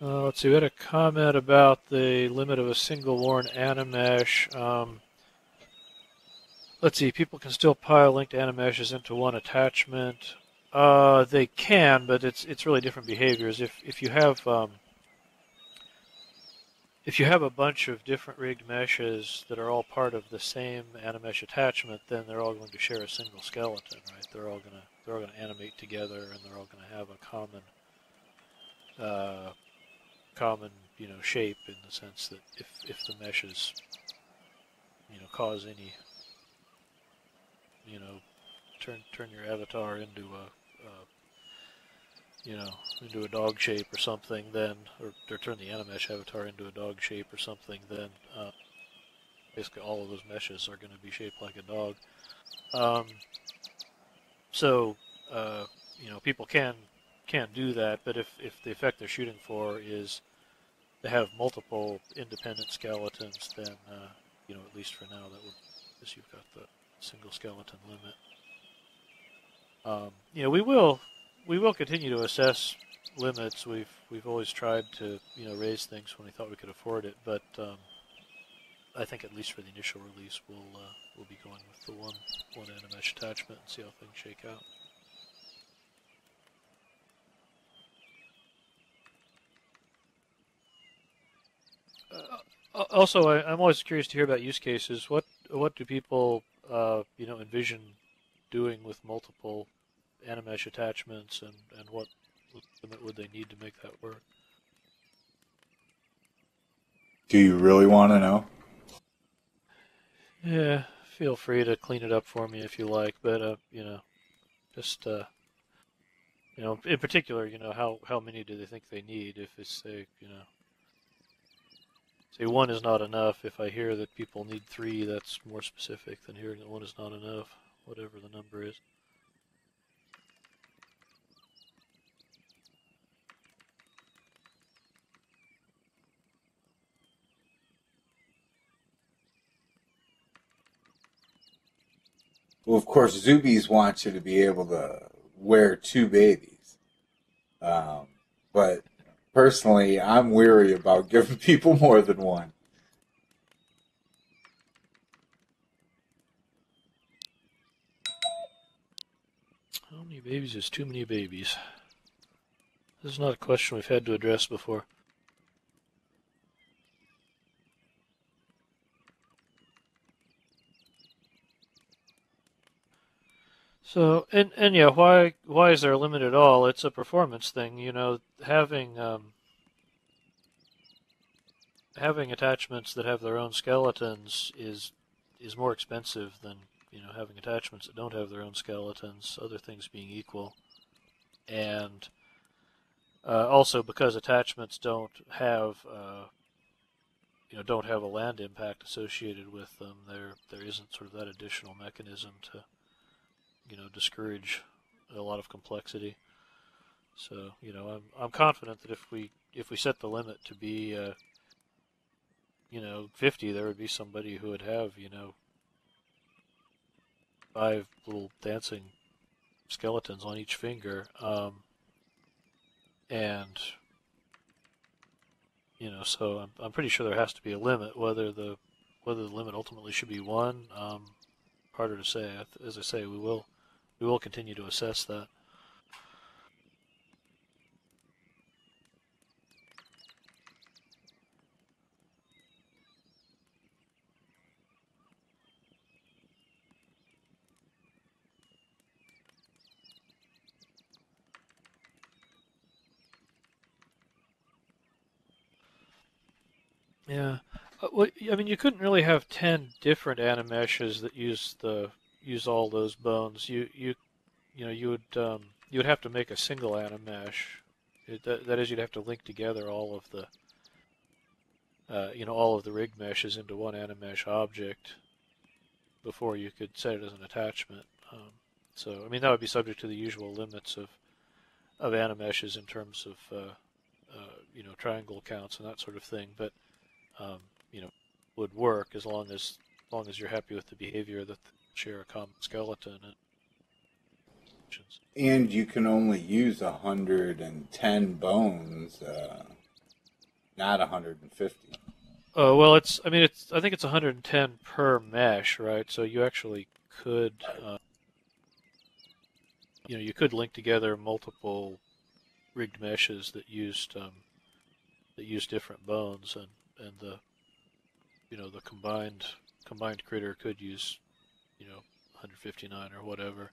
Uh, let's see. We had a comment about the limit of a single worn animesh. Um, let's see. People can still pile linked animeshes into one attachment. Uh, they can, but it's it's really different behaviors. If if you have um, if you have a bunch of different rigged meshes that are all part of the same animesh attachment, then they're all going to share a single skeleton, right? They're all gonna they're all gonna animate together, and they're all gonna have a common uh, common you know shape in the sense that if if the meshes you know cause any you know turn turn your avatar into a, a you know into a dog shape or something then or, or turn the animesh avatar into a dog shape or something then uh, basically all of those meshes are going to be shaped like a dog. Um, so uh, you know people can can do that but if if the effect they're shooting for is to have multiple independent skeletons, then uh, you know at least for now that would because you've got the single skeleton limit. Um, you know we will we will continue to assess limits. We've we've always tried to you know raise things when we thought we could afford it, but um, I think at least for the initial release we'll uh, we'll be going with the one one animesh attachment and see how things shake out. Uh, also, I, I'm always curious to hear about use cases. What what do people uh, you know envision doing with multiple animesh attachments, and, and what limit would they need to make that work? Do you really want to know? Yeah, feel free to clean it up for me if you like, but uh, you know, just uh, you know, in particular, you know, how how many do they think they need? If it's say, you know, say one is not enough. If I hear that people need three, that's more specific than hearing that one is not enough, whatever the number is. Well, of course, Zooby's wants you to be able to wear two babies. Um, but personally, I'm weary about giving people more than one. How many babies is too many babies? This is not a question we've had to address before. So and and yeah, why why is there a limit at all? It's a performance thing, you know. Having um, having attachments that have their own skeletons is is more expensive than you know having attachments that don't have their own skeletons. Other things being equal, and uh, also because attachments don't have uh, you know don't have a land impact associated with them, there there isn't sort of that additional mechanism to you know discourage a lot of complexity. So you know I'm I'm confident that if we if we set the limit to be uh, you know 50, there would be somebody who would have you know five little dancing skeletons on each finger, um, and you know so I'm I'm pretty sure there has to be a limit. Whether the whether the limit ultimately should be one, um, harder to say. As I say, we will we will continue to assess that. Yeah. Uh, well, I mean, you couldn't really have 10 different animeshes that use the use all those bones. You you you know you would um, you would have to make a single animesh. It, that, that is, you'd have to link together all of the uh, you know all of the rig meshes into one animesh object before you could set it as an attachment. Um, so I mean that would be subject to the usual limits of of animeshes in terms of uh, uh, you know triangle counts and that sort of thing. But um, you know would work as long as, as long as you're happy with the behavior that they share a common skeleton and and you can only use 110 bones, uh, not 150. Oh well, it's. I mean, it's. I think it's 110 per mesh, right? So you actually could, uh, you know, you could link together multiple rigged meshes that used um, that used different bones, and and the, you know, the combined combined critter could use, you know, 159 or whatever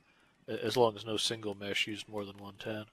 as long as no single mesh used more than 110.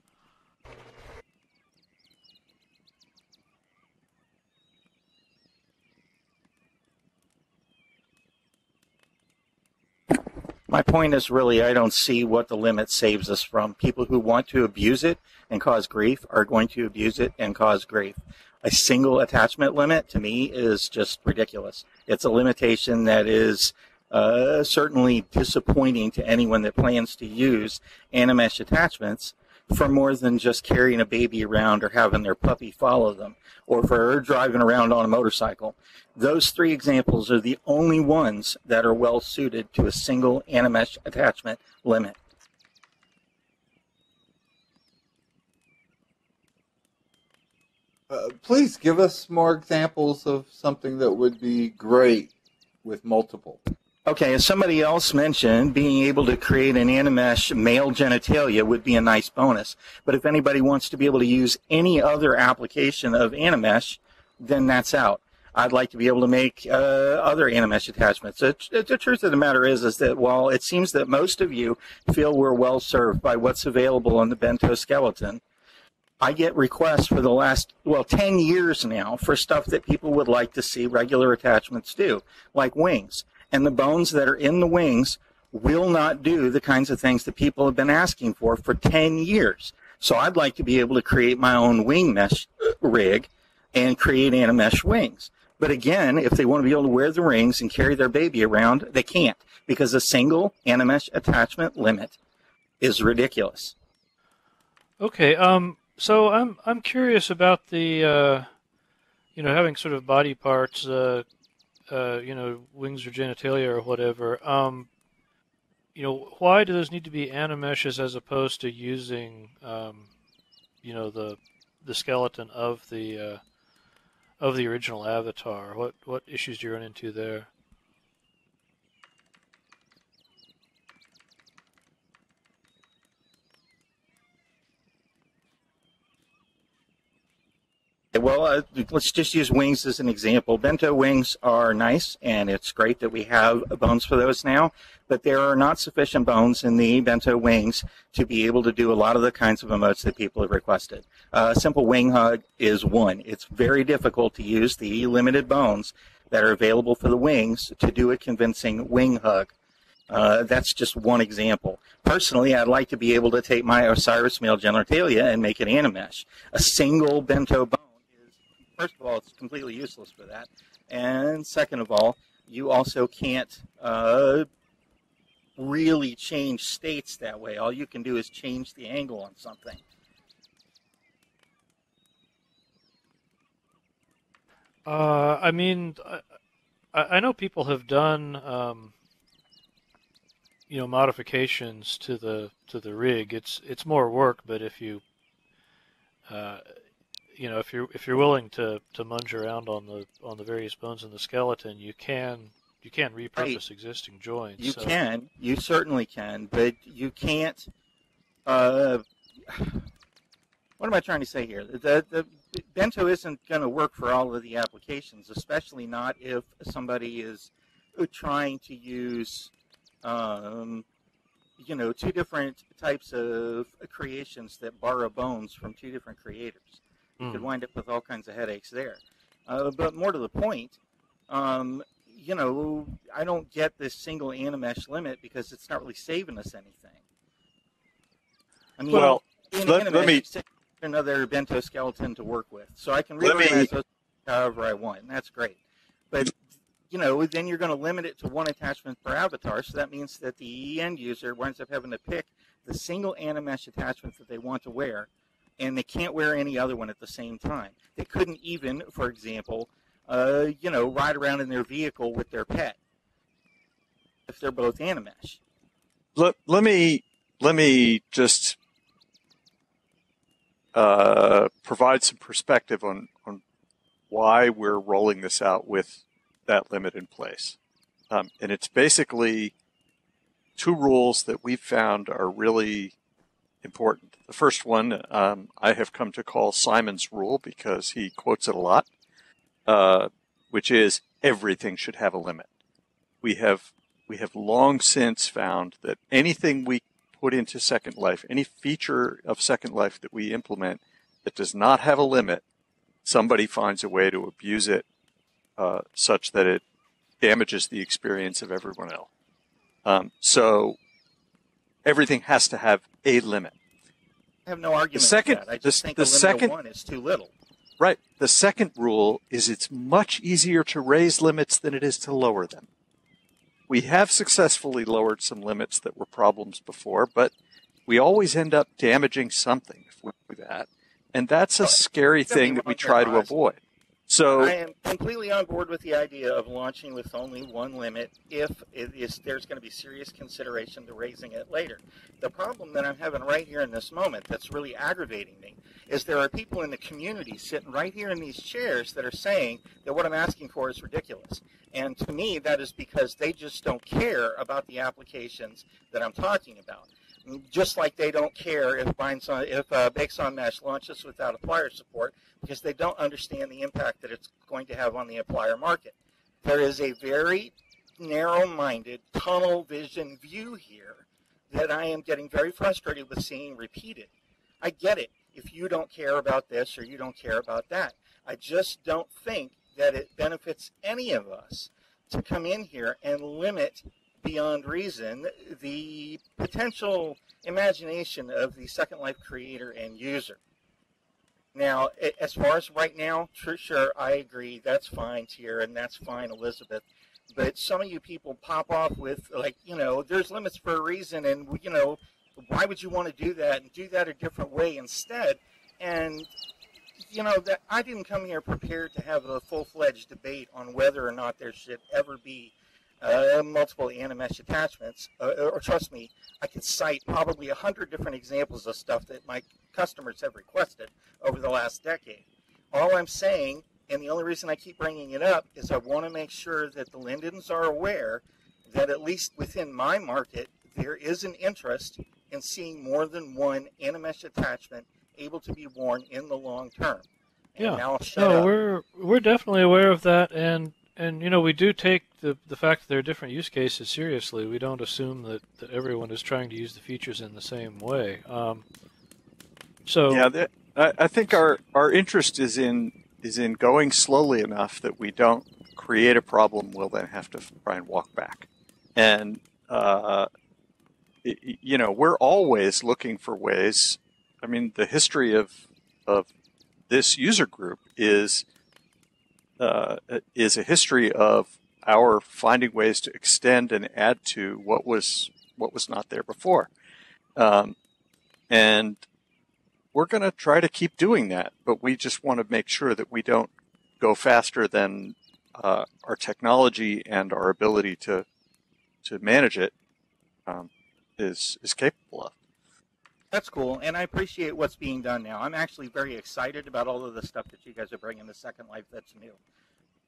My point is really, I don't see what the limit saves us from. People who want to abuse it and cause grief are going to abuse it and cause grief. A single attachment limit to me is just ridiculous. It's a limitation that is uh, certainly disappointing to anyone that plans to use Animesh attachments for more than just carrying a baby around or having their puppy follow them or for driving around on a motorcycle. Those three examples are the only ones that are well suited to a single Animesh attachment limit. Uh, please give us more examples of something that would be great with multiple. Okay, as somebody else mentioned, being able to create an animesh male genitalia would be a nice bonus. But if anybody wants to be able to use any other application of animesh, then that's out. I'd like to be able to make uh, other animesh attachments. The, the truth of the matter is, is that while it seems that most of you feel we're well served by what's available on the bento skeleton, I get requests for the last, well, 10 years now for stuff that people would like to see regular attachments do, like wings and the bones that are in the wings will not do the kinds of things that people have been asking for for 10 years. So I'd like to be able to create my own wing mesh rig and create animesh wings. But again, if they want to be able to wear the rings and carry their baby around, they can't because a single animesh attachment limit is ridiculous. Okay, um, so I'm I'm curious about the, uh, you know, having sort of body parts uh, uh, you know, wings or genitalia or whatever, um, you know, why do those need to be animeshes as opposed to using, um, you know, the the skeleton of the uh, of the original avatar? What what issues do you run into there? Well, uh, let's just use wings as an example. Bento wings are nice, and it's great that we have bones for those now, but there are not sufficient bones in the bento wings to be able to do a lot of the kinds of emotes that people have requested. Uh, a simple wing hug is one. It's very difficult to use the limited bones that are available for the wings to do a convincing wing hug. Uh, that's just one example. Personally, I'd like to be able to take my Osiris male genitalia and make it animesh. A single bento bone first of all, it's completely useless for that. And second of all, you also can't uh, really change states that way. All you can do is change the angle on something. Uh, I mean, I, I, know people have done, um, you know, modifications to the to the rig. It's it's more work, but if you uh, you know, if you're if you're willing to to munge around on the on the various bones in the skeleton, you can you can repurpose right. existing joints. You so. can, you certainly can, but you can't. Uh, what am I trying to say here? The, the bento isn't going to work for all of the applications, especially not if somebody is trying to use, um, you know, two different types of creations that borrow bones from two different creators. You mm. could wind up with all kinds of headaches there. Uh, but more to the point, um, you know, I don't get this single animesh limit because it's not really saving us anything. I mean, Well, in let- animesh, let me- another bento skeleton to work with, so I can reorganize those however I want, and that's great. But you know, then you're going to limit it to one attachment per avatar, so that means that the end user winds up having to pick the single animesh attachment that they want to wear, and they can't wear any other one at the same time. They couldn't even, for example, uh, you know, ride around in their vehicle with their pet if they're both animesh. let, let me let me just uh, provide some perspective on on why we're rolling this out with that limit in place, um, and it's basically two rules that we've found are really important. The first one um, I have come to call Simon's rule because he quotes it a lot, uh, which is everything should have a limit. We have we have long since found that anything we put into Second Life, any feature of Second Life that we implement that does not have a limit, somebody finds a way to abuse it uh, such that it damages the experience of everyone else. Um, so everything has to have a limit. I have no argument second- with that. I the- just think the a limit second- one is too little. Right. The second rule is it's much easier to raise limits than it is to lower them. We have successfully lowered some limits that were problems before, but we always end up damaging something if we do that. And that's a scary don't get me thing that we try to avoid. So, I am completely on board with the idea of launching with only one limit if it is, there's going to be serious consideration to raising it later. The problem that I'm having right here in this moment that's really aggravating me is there are people in the community sitting right here in these chairs that are saying that what I'm asking for is ridiculous. And to me, that is because they just don't care about the applications that I'm talking about. Just like they don't care if Binds on, if uh, Bakes on Mesh launches without applier support, because they don't understand the impact that it's going to have on the applier market. There is a very narrow-minded tunnel vision view here that I am getting very frustrated with seeing repeated. I get it if you don't care about this or you don't care about that. I just don't think that it benefits any of us to come in here and limit beyond reason the potential imagination of the Second Life creator and user. Now, as far as right now, sure, sure, I agree. That's fine, Tier, and that's fine, Elizabeth. But some of you people pop off with, like, you know, there's limits for a reason, and, you know, why would you want to do that and do that a different way instead? And, you know, that I didn't come here prepared to have a full fledged debate on whether or not there should ever be uh, multiple animesh attachments. Uh, or trust me, I could cite probably a hundred different examples of stuff that my customers have requested over the last decade. All I'm saying, and the only reason I keep bringing it up, is I want to make sure that the Lindens are aware that at least within my market, there is an interest in seeing more than one animesh attachment able to be worn in the long term. And Yeah. now I'll shut No, up. we're we're definitely aware of that, and and you know we do take the the fact that there are different use cases seriously. We don't assume that, that everyone is trying to use the features in the same way. Um, so yeah, I, I think our, our interest is in is in going slowly enough that we don't create a problem we'll then have to try and walk back. And uh, y- you know, we're always looking for ways. I mean, the history of of this user group is uh, is a history of our finding ways to extend and add to what was what was not there before. Um, and we're going to try to keep doing that, but we just want to make sure that we don't go faster than uh, our technology and our ability to to manage it um, is is capable of. That's cool, and I appreciate what's being done now. I'm actually very excited about all of the stuff that you guys are bringing to Second Life that's new.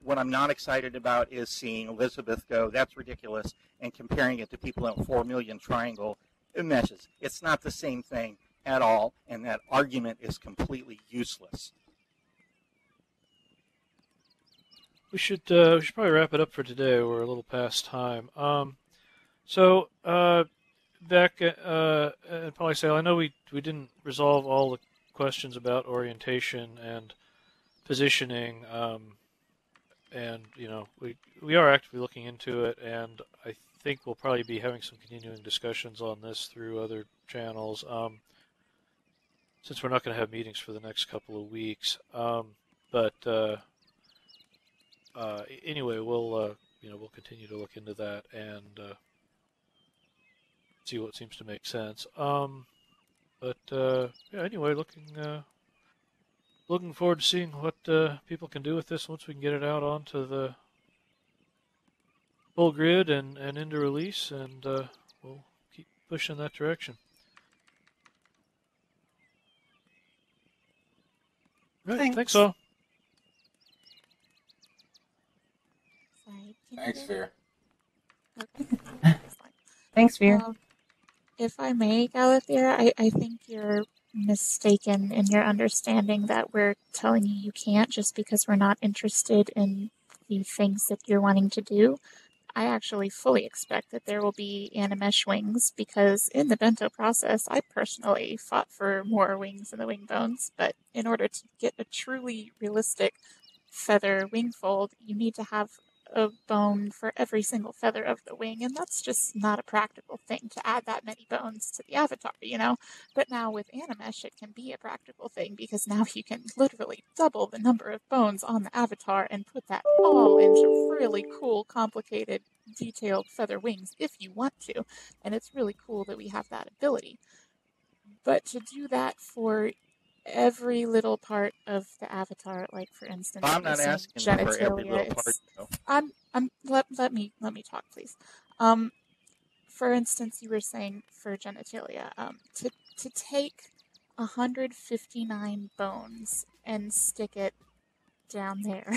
What I'm not excited about is seeing Elizabeth go, that's ridiculous, and comparing it to people in a 4 million triangle it meshes. It's not the same thing at all, and that argument is completely useless. we should uh, we should probably wrap it up for today. We're a little past time. Um, so uh, back uh, at Polysale, I know we we didn't resolve all the questions about orientation and positioning. Um, and you know, we we are actively looking into it, and I think we'll probably be having some continuing discussions on this through other channels. Um, since we're not going to have meetings for the next couple of weeks, um, but uh, uh, anyway, we'll uh, you know we'll continue to look into that and uh, see what seems to make sense. Um, but uh, yeah, anyway, looking uh, looking forward to seeing what uh, people can do with this once we can get it out onto the full grid and, and into release, and uh, we'll keep pushing that direction. Right, Thanks. thanks all. Thanks, you- Fear. Thanks, Vir. Um, if I may, Galathir, I, I think you're mistaken in your understanding that we're telling you you can't just because we're not interested in the things that you're wanting to do. I actually fully expect that there will be animesh wings because in the bento process, I personally fought for more wings in the wing bones, but in order to get a truly realistic feather wing fold, you need to have a bone for every single feather of the wing, and that's just not a practical thing to add that many bones to the avatar, you know? But now with Animesh, it can be a practical thing because now you can literally double the number of bones on the avatar and put that all into really cool, complicated, detailed feather wings if you want to. And it's really cool that we have that ability. But to do that for every little part of the avatar, like for instance, I'm not asking for every little it's- part. though. I'm I'm let let me let me talk, please. Um, for instance, you were saying for genitalia, um, to to take 159 bones and stick it down there.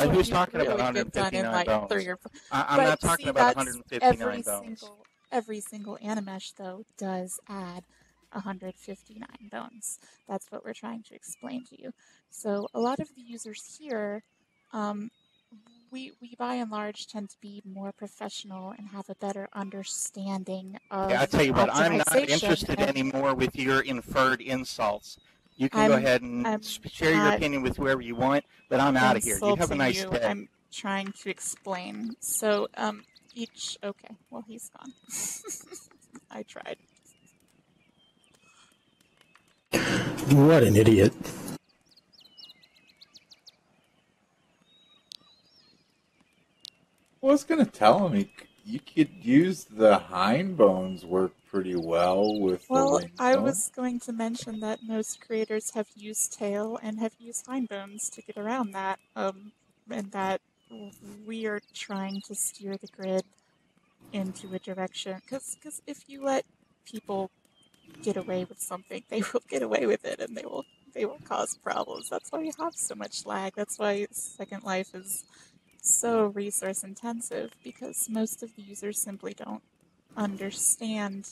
Who's You've talking about really in 159 like bones? three or four. I, I'm But not talking see, about that's 159 every bones. Single, every single animesh though does add 159 bones. That's what we're trying to explain to you. So a lot of the users here, um, we we by and large tend to be more professional and have a better understanding of. Yeah, I tell you what, I'm not interested anymore with your inferred insults. You can go I'm- ahead and I'm share your opinion with whoever you want, but I'm out of here. You have a nice you. day. I'm trying to explain. So, um, each okay. Well, he's gone. I tried. What an idiot. I was gonna tell him he, you could use the hind bones work pretty well with the Well, I was going to mention that most creators have used tail and have used hind bones to get around that. Um, and that we are trying to steer the grid into a direction. Because if you let people get away with something, they will get away with it, and they will they will cause problems. That's why we have so much lag. That's why Second Life is so resource intensive because most of the users simply don't understand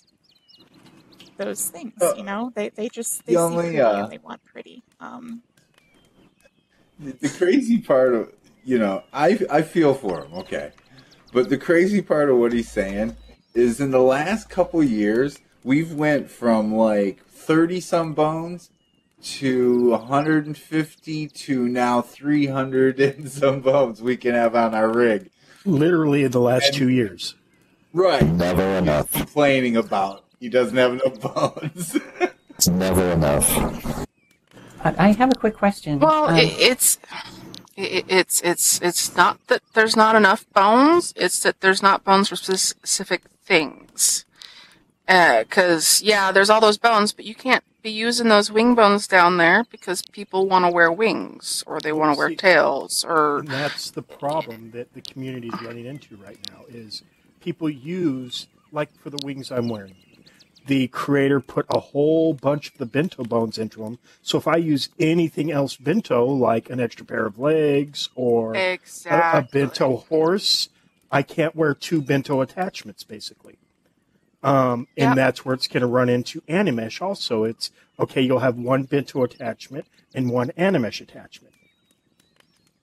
those things. Uh, you know, they they just they the only, pretty uh, and they want pretty. Um, The, the crazy part of you know, I I feel for him, okay, but the crazy part of what he's saying is in the last couple years we've went from like thirty some bones to 150 to now 300 and some bones we can have on our rig. Literally in the last And- two years. Right. Never enough. Complaining about he doesn't have enough bones. It's never enough. I I have a quick question. Well, Um, it, it's it, it's it's it's not that there's not enough bones. It's that there's not bones for specific things. Eh, because yeah, there's all those bones, but you can't be using those wing bones down there because people want to wear wings or they want to wear tails or And that's the problem that the community is running into right now is people use like for the wings I'm wearing. The creator put a whole bunch of the bento bones into them. So if I use anything else bento, like an extra pair of legs or a, a bento horse, I can't wear two bento attachments basically. Um, and Yep. that's where it's going to run into animesh also. It's okay, you'll have one bento attachment and one animesh attachment.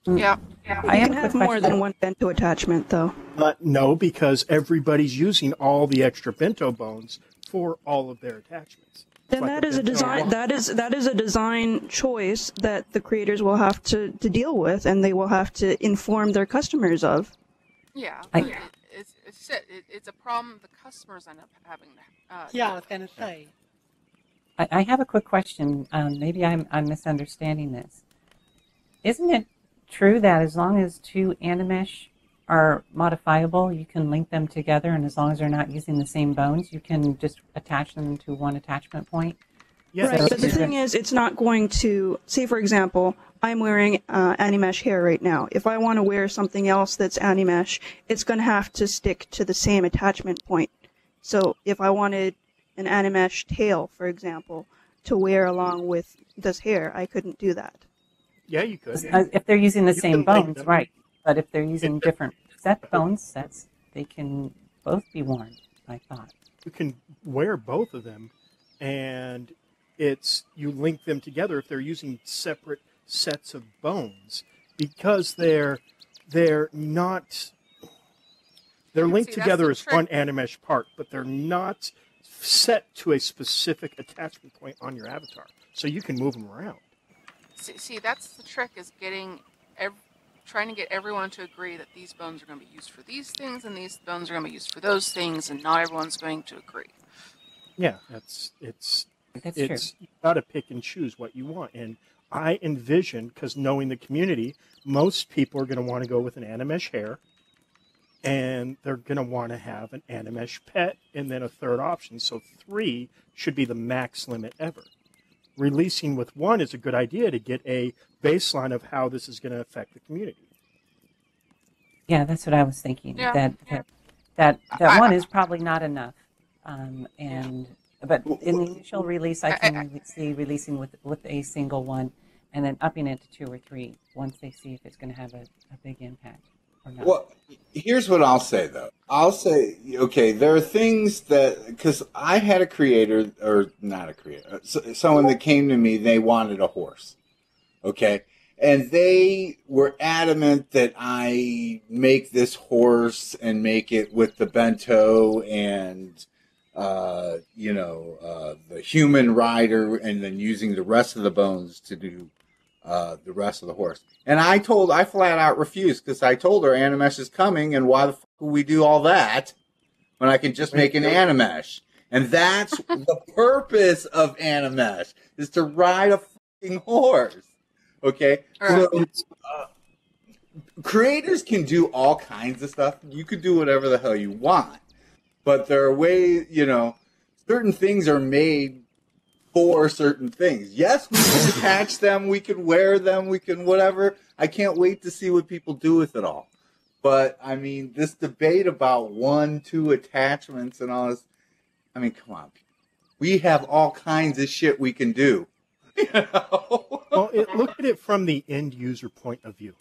Yeah. I you have can have quick more than one bento attachment, though. Uh, no, because everybody's using all the extra bento bones for all of their attachments. Then like that a is a bento design box. that is that is a design choice that the creators will have to, to deal with and they will have to inform their customers of. Yeah, I- but it, it's it's it, it's a problem the customers end up having. To, uh, Yeah, I was gonna say. I, I have a quick question. Um, maybe I'm, I'm misunderstanding this. Isn't it true that as long as two Animesh are modifiable, you can link them together, and as long as they're not using the same bones, you can just attach them to one attachment point? Yes. Right, So but the thing is, it's not going to. Say, for example, I'm wearing uh, Animesh hair right now. If I want to wear something else that's Animesh, it's going to have to stick to the same attachment point. So, if I wanted an Animesh tail, for example, to wear along with this hair, I couldn't do that. Yeah, you could. Uh, If they're using the You same bones, right. But if they're using different set bone sets, they can both be worn, I thought. you can wear both of them and it's you link them together if they're using separate sets of bones because they're they're not they're linked see, together the as trick. one animesh part but they're not set to a specific attachment point on your avatar so you can move them around See, see, that's the trick is getting, ev- trying to get everyone to agree that these bones are going to be used for these things and these bones are going to be used for those things, and not everyone's going to agree. yeah that's it's That's it's true. you got to pick and choose what you want and i envision because knowing the community most people are going to want to go with an animesh hair and they're going to want to have an animesh pet and then a third option so three should be the max limit ever releasing with one is a good idea to get a baseline of how this is going to affect the community Yeah, that's what I was thinking. Yeah, that, that that that I- one I- is probably not enough. Um, and but in the initial release, I can see releasing with with a single one, and then upping it to two or three once they see if it's going to have a, a big impact or not. Well, here's what I'll say though. I'll say, okay, there are things that because I had a creator or not a creator, uh, so, someone that came to me. They wanted a horse, okay, and they were adamant that I make this horse and make it with the bento and uh, you know uh, the human rider, and then using the rest of the bones to do uh, the rest of the horse. And I told, I flat out refused because I told her Animesh is coming, and why the fuck would we do all that when I can just make an Animesh? And that's the purpose of Animesh is to ride a fucking horse. Okay, so uh, creators can do all kinds of stuff. You could do whatever the hell you want, but there are ways, you know, certain things are made for certain things. Yes, we can attach them, we can wear them, we can whatever. I can't wait to see what people do with it all. But I mean, this debate about one, two attachments and all this. I mean, come on. We have all kinds of shit we can do. You know? well, it, look at it from the end user point of view.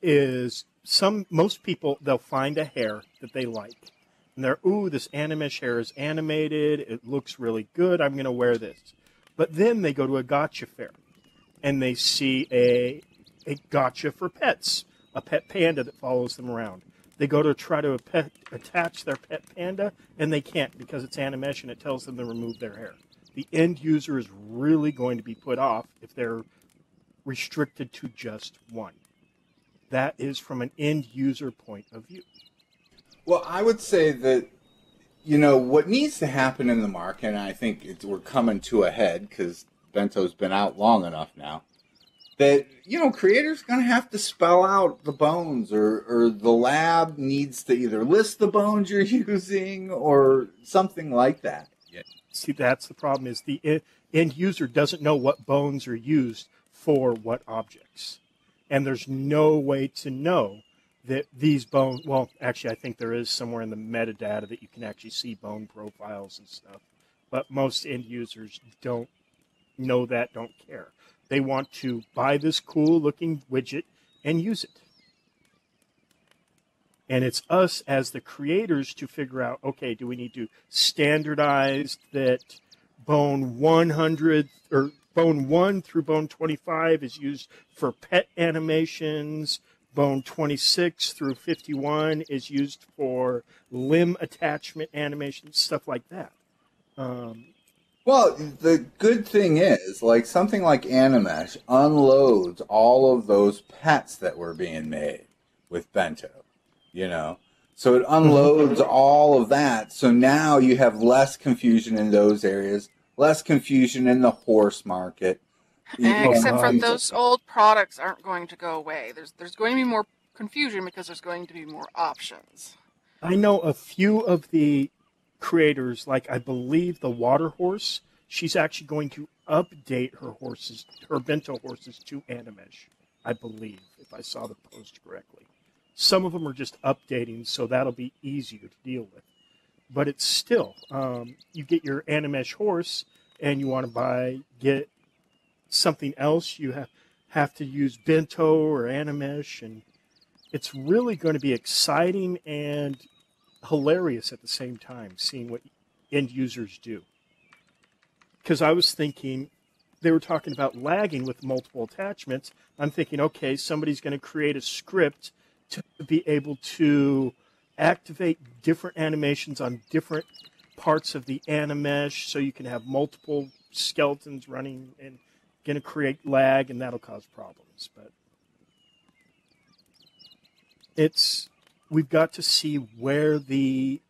Is some most people they'll find a hair that they like, and they're ooh this animesh hair is animated. It looks really good. I'm going to wear this. But then they go to a gacha fair, and they see a a gacha for pets, a pet panda that follows them around. They go to try to pet, attach their pet panda, and they can't because it's animation. it tells them to remove their hair. The end user is really going to be put off if they're restricted to just one. That is from an end user point of view. Well, I would say that you know what needs to happen in the market, and I think we're coming to a head because Bento's been out long enough now. That you know, creators going to have to spell out the bones, or or the lab needs to either list the bones you're using or something like that. See, that's the problem is the e- end user doesn't know what bones are used for what objects. And there's no way to know that these bones, well, actually, I think there is somewhere in the metadata that you can actually see bone profiles and stuff. But most end users don't know that, don't care. They want to buy this cool looking widget and use it. And it's us as the creators to figure out okay, do we need to standardize that bone 100 or bone 1 through bone 25 is used for pet animations? Bone 26 through 51 is used for limb attachment animations, stuff like that. Um, Well, the good thing is, like something like Animesh unloads all of those pets that were being made with Bento, you know. So it unloads all of that. So now you have less confusion in those areas, less confusion in the horse market. You except for those old products aren't going to go away. There's there's going to be more confusion because there's going to be more options. I know a few of the creators, like I believe the Water Horse. She's actually going to update her horses, her bento horses, to Animesh. I believe, if I saw the post correctly. Some of them are just updating, so that'll be easier to deal with. But it's still, um, you get your Animesh horse, and you want to buy get something else. You have have to use bento or Animesh, and it's really going to be exciting and hilarious at the same time seeing what end users do. Because I was thinking, they were talking about lagging with multiple attachments. I'm thinking, okay, somebody's going to create a script to be able to activate different animations on different parts of the animesh so you can have multiple skeletons running and going to create lag and that'll cause problems but it's we've got to see where the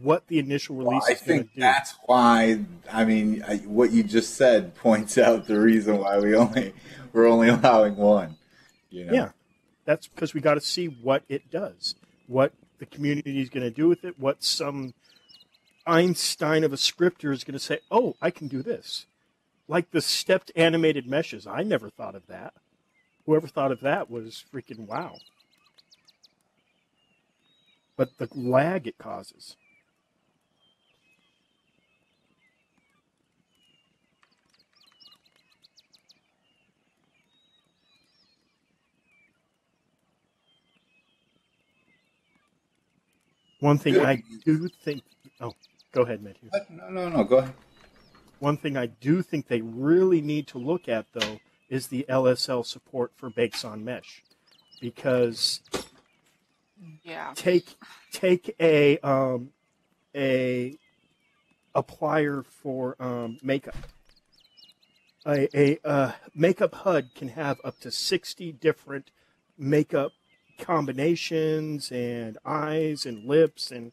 what the initial Well, release I is going think to do. that's why. I mean, I, what you just said points out the reason why we only we're only allowing one. You know? Yeah, that's because we got to see what it does, what the community is going to do with it, what some Einstein of a scripter is going to say. Oh, I can do this, like the stepped animated meshes. I never thought of that. Whoever thought of that was freaking wow. But the lag it causes. One thing I do think. Oh, go ahead, Matthew. No, no, no. Go ahead. One thing I do think they really need to look at, though, is the LSL support for Bakes on Mesh, because Yeah. take take a um, a applier for um, makeup. A, a uh, makeup HUD can have up to sixty different makeup combinations and eyes and lips and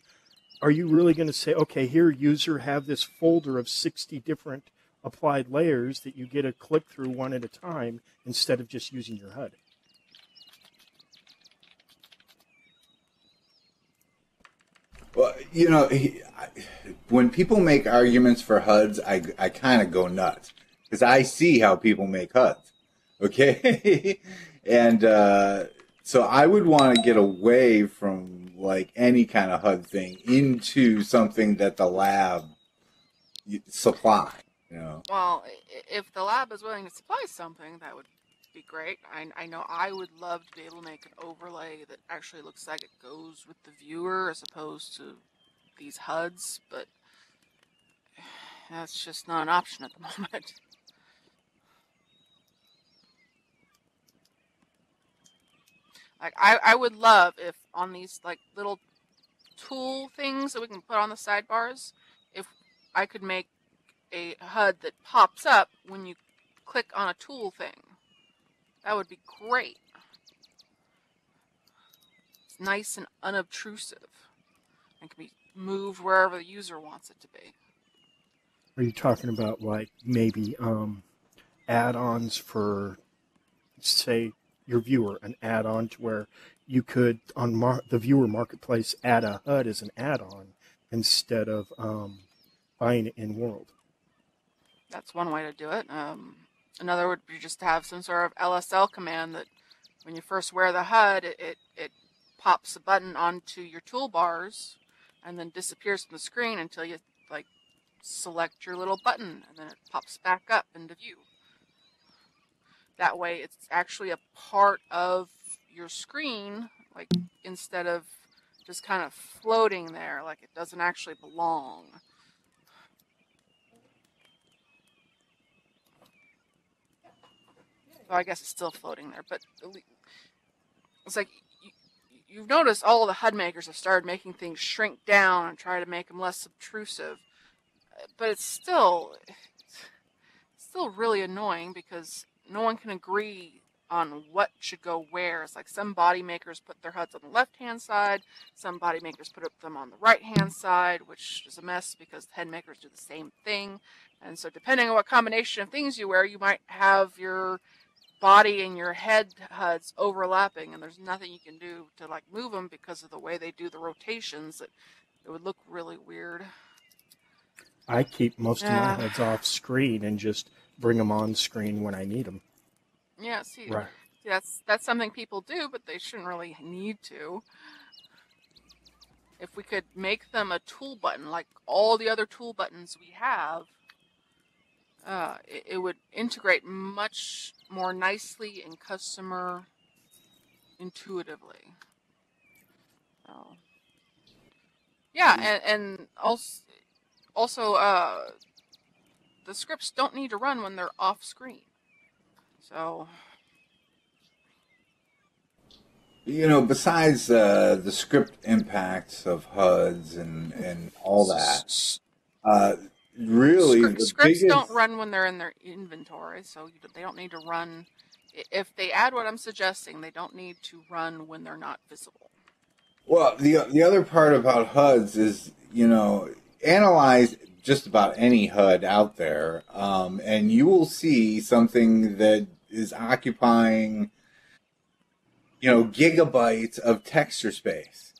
are you really going to say okay here user have this folder of 60 different applied layers that you get a click through one at a time instead of just using your HUD Well, you know, he, I, when people make arguments for HUDs, I, I kind of go nuts because I see how people make HUDs. Okay. and uh, so I would want to get away from like any kind of HUD thing into something that the lab supply. You know, Well, if the lab is willing to supply something, that would be great. I, I know I would love to be able to make an overlay that actually looks like it goes with the viewer as opposed to these HUDs, but that's just not an option at the moment. Like I, I would love if on these like little tool things that we can put on the sidebars, if I could make a HUD that pops up when you click on a tool thing. That would be great. It's nice and unobtrusive and can be moved wherever the user wants it to be. Are you talking about like maybe um, add-ons for, say, your viewer, an add-on to where you could on mar- the viewer marketplace add a HUD as an add-on instead of um, buying it in world? That's one way to do it. Um, another would be just to have some sort of LSL command that when you first wear the HUD, it, it, it pops a button onto your toolbars and then disappears from the screen until you like select your little button and then it pops back up into view. That way it's actually a part of your screen, like instead of just kind of floating there, like it doesn't actually belong. So I guess it's still floating there, but it's like you, you've noticed all the HUD makers have started making things shrink down and try to make them less obtrusive. but it's still still really annoying because no one can agree on what should go where. It's like some body makers put their HUDs on the left hand side, some body makers put them on the right hand side, which is a mess because the head makers do the same thing. And so, depending on what combination of things you wear, you might have your body and your head HUDs overlapping, and there's nothing you can do to like move them because of the way they do the rotations. It, it would look really weird. I keep most Yeah. of my heads off screen and just bring them on screen when I need them. Yeah, see, Right. see, that's that's something people do, but they shouldn't really need to. If we could make them a tool button like all the other tool buttons we have, uh, it, it would integrate much more nicely and customer intuitively. So, yeah, and, and also, also uh, the scripts don't need to run when they're off screen. So, You know, besides uh, the script impacts of HUDs and, and all that, uh, really the scripts biggest don't run when they're in their inventory, so they don't need to run. If they add what I'm suggesting, they don't need to run when they're not visible. Well, the the other part about HUDs is, you know, analyze just about any HUD out there, um, and you will see something that is occupying, you know, gigabytes of texture space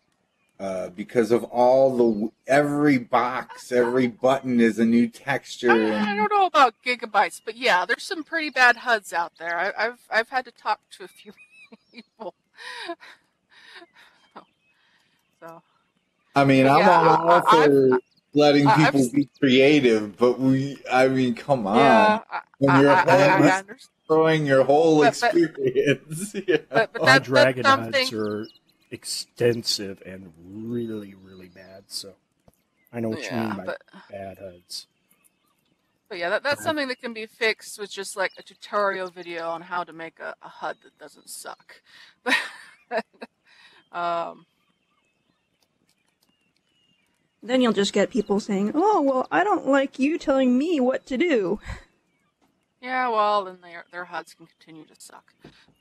uh, because of all the every box, every button is a new texture. I, I don't know about gigabytes, but yeah, there's some pretty bad HUDs out there. I, I've I've had to talk to a few people. so I mean, I'm Yeah, all for letting I- I've people be creative, but we, I mean, come on. yeah, I, when you're I, I, I, I almost destroying your whole But- but- experience. you know? But, but My that, dragon that's HUDs something. are extensive and really, really bad. So I know what you mean by but bad HUDs. But yeah, that, that's something that can be fixed with just like a tutorial video on how to make a, a HUD that doesn't suck. um, Then you'll just get people saying, "Oh, well, I don't like you telling me what to do." yeah, well, then their their HUDs can continue to suck.